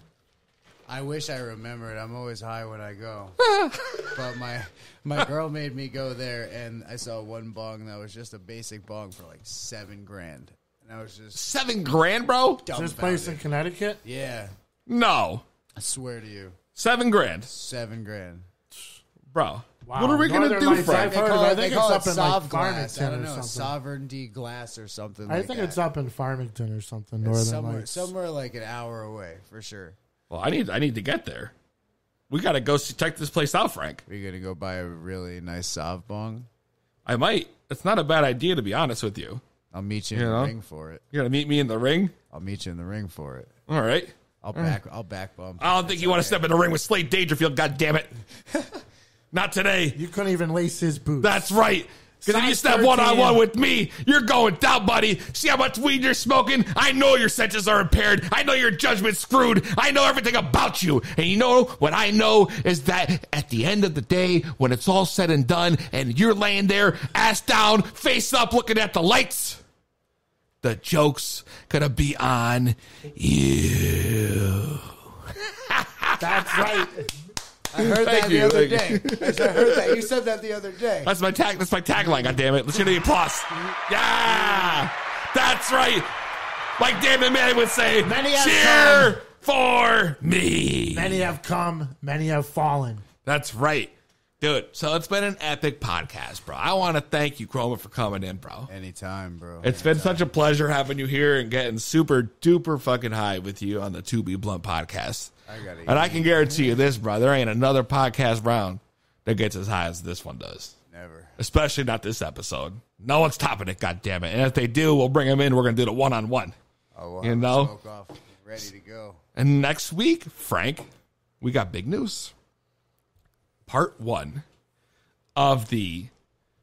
I wish I remembered. I'm always high when I go. <laughs> but my my girl made me go there, and I saw one bong that was just a basic bong for like seven grand, and I was just Seven grand, bro? Is this place in Connecticut? Yeah, No. I swear to you, Seven grand. seven grand. Bro. Wow. What are we going to do, Frank? I've They call of it. it, I they think call it's it up in like Sov glass. I Farmington don't or know, something. sovereignty glass or something. I like think that. it's up in Farmington or something. It's Northern somewhere, Lights. somewhere like an hour away for sure. Well, I need I need to get there. We got to go check this place out, Frank. Are you gonna go buy a really nice Sov bong? I might. It's not a bad idea, to be honest with you. I'll meet you, You in know? the ring for it. You're going to meet me in the ring? I'll meet you in the ring for it. All right. I'll back. I'll back bump. I don't think you want to step in the ring with Slade Dangerfield, God damn it. <laughs> Not today. You couldn't even lace his boots. That's right. Because if you step one on one with me, you're going down, buddy. See how much weed you're smoking? I know your senses are impaired. I know your judgment's screwed. I know everything about you. And you know what I know is that at the end of the day, when it's all said and done, and you're laying there, ass down, face up, looking at the lights, the joke's gonna be on you. That's right. <laughs> I heard Thank that you, the other thank day. you. I heard that. You said that the other day. That's my tag. That's my tagline. God damn it! Let's hear the applause. Mm-hmm. Yeah, that's right. Like David Mann would say, Many have cheer come. for me. Many have come, many have fallen. That's right, dude. So it's been an epic podcast, bro. I want to thank you, Chroma, for coming in, bro. Anytime, bro. It's been such a pleasure having you here and getting super duper fucking high with you on the 2B Blunt podcast. I And I can guarantee you this, bro. There ain't another podcast round that gets as high as this one does. Never. Especially not this episode. No one's topping it, God damn it! And if they do, we'll bring them in. We're gonna do the one on one. Oh, we'll You know? smoke off, ready to go. And next week, Frank, we got big news. Part one of the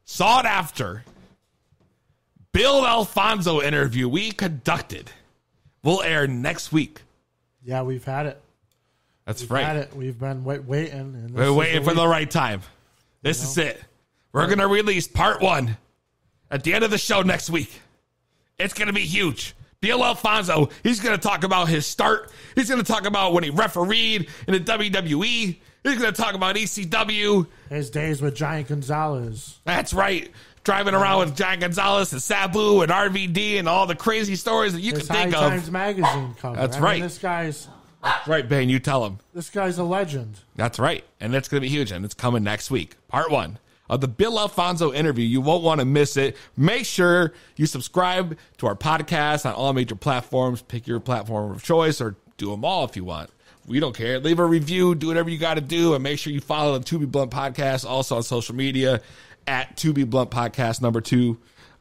sought after Bill Alfonso interview we conducted will air next week. Yeah, we've had it. That's We've right. had it. We've been wait, waiting. And this We're is waiting for week. the right time. This is it. We're going to release part one at the end of the show next week. It's going to be huge. Bill Alfonso, he's going to talk about his start. He's going to talk about when he refereed in the WWE. He's going to talk about ECW. His days with Giant Gonzalez. That's right. Driving around with Giant Gonzalez and Sabu and RVD and all the crazy stories that you His can High think Times of. magazine cover. That's I mean, right. this guy's <sighs> Right, Bane, you tell him. this guy's a legend. That's right. And it's going to be huge. And it's coming next week. Part one of the Bill Alfonso interview. You won't want to miss it. Make sure you subscribe to our podcast on all major platforms. Pick your platform of choice or do them all if you want. We don't care. Leave a review. Do whatever you got to do. And make sure you follow the 2B Blunt podcast also on social media at To Be Blunt podcast number two.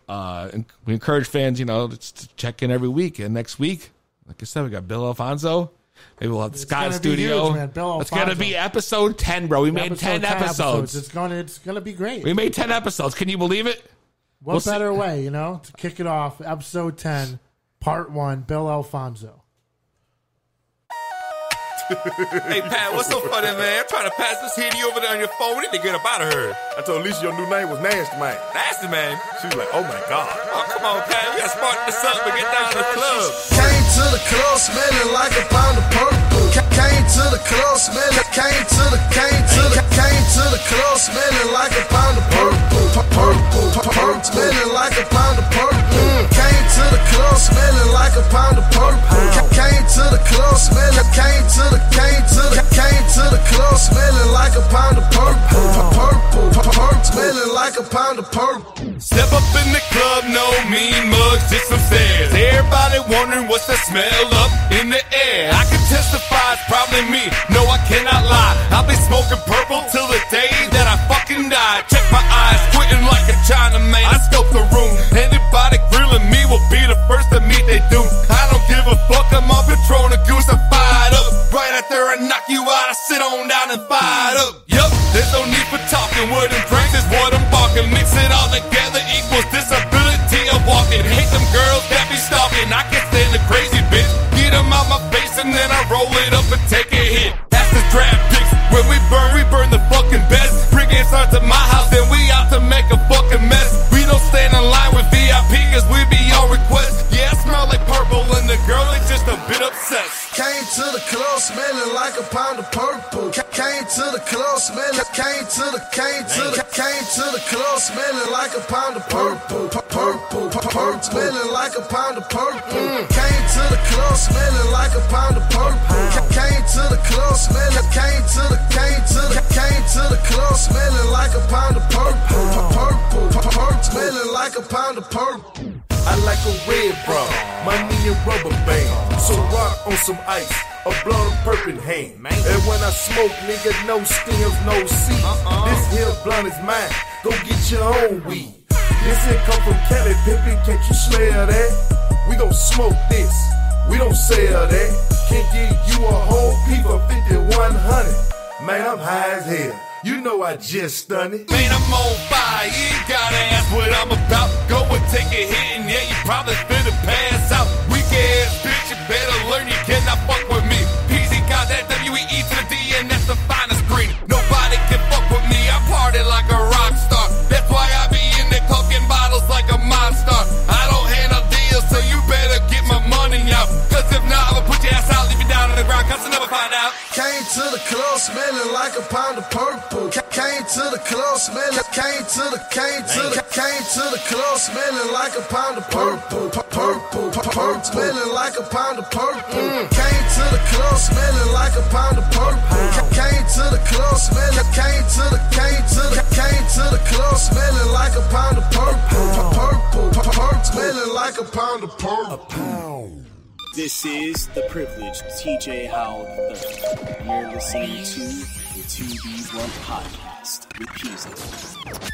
Uh, and we encourage fans, you know, to check in every week. And next week, like I said, we got Bill Alfonso. Maybe we'll have Scott gonna Studio. huge, it's gonna be episode ten, bro. We made Episode ten, episodes. It's gonna it's gonna be great. We made ten episodes. Can you believe it? what we'll see. better way, you know, to kick it off? Episode ten, part one. Bill Alfonso. Hey, Pat, what's so funny, man? I'm trying to pass this CD over there on your phone. We need to get up out of here. I told Lisa your new name was Nasty Man. Nasty, man. She was like, oh my God. Oh, come on, Pat. We gotta spark this up and get down to the club. Came to the club smelling like a pound of purple. Came to the club smelling, came to the, came to the, came to the club smelling like a pound of purple. Purple, purple, smelling like a pound of purple. Came to the club smelling like a pound of purple. Came to the club smelling, came to the, came to the, came to the club smelling like a pound of purple. Pu- Purple, pu- purple, smelling like a pound of purple. Step up in the club, no mean mugs, just some stares. Everybody wondering what's the smell up in the air. I can testify it's probably me. No, I cannot lie. I'll be smoking purple till the day that I fucking die. Check my eyes, it all together equals disability of walking. Hate them girls that be stalking. I can stand the crazy bitch. Get them out my face and then I roll it up and take a hit. That's the draft picks. When we burn, we burn the fucking best. Bring it start to my house, then we out to make a fucking mess. We don't stand in line with VIP cause we be on request. Yeah, I smell like purple and the girl is just a bit obsessed. Came to the club smelling like a pound of purple. Came to the club smelling, came to the, came to the club smelling like a pound of purple, purple, purple, smelling like a pound of purple. Came to the club smelling like a pound of purple. Came to the club smelling, came to the, came to the, came to the club smelling like a pound of purple, purple, purple, smelling like a pound of purple. I like a red bra, money and rubber band. So rock on some ice, a blood of purple hand. And when I smoke, nigga, no stems, no seeds. Uh-uh. This here blunt is mine. Go get your own weed. This here come from Cali, Pippin, can't you smell that? We gon' smoke this, we don't sell that. Can't give you a whole piece for 5100. Man, I'm high as hell. You know I just done it. Man, I'm on fire. You ain't gotta ask what I'm about. Go and take a hit, and yeah, you probably finna pass out. Out. Came to the club smelling like a pound of purple. Came to the club smelling, came to the, came to the, came to the club smelling like a pound of purple. Purple, purple, smelling like a pound of purple. Came to the club smelling like a pound of purple. Came to the club smelling, came to the, came to the, came to the club smelling like a pound of purple. Purple, purple, smelling like a pound of purple. This is the privileged TJ Howell III. You're listening to the 2B Blunt Podcast with Peezy.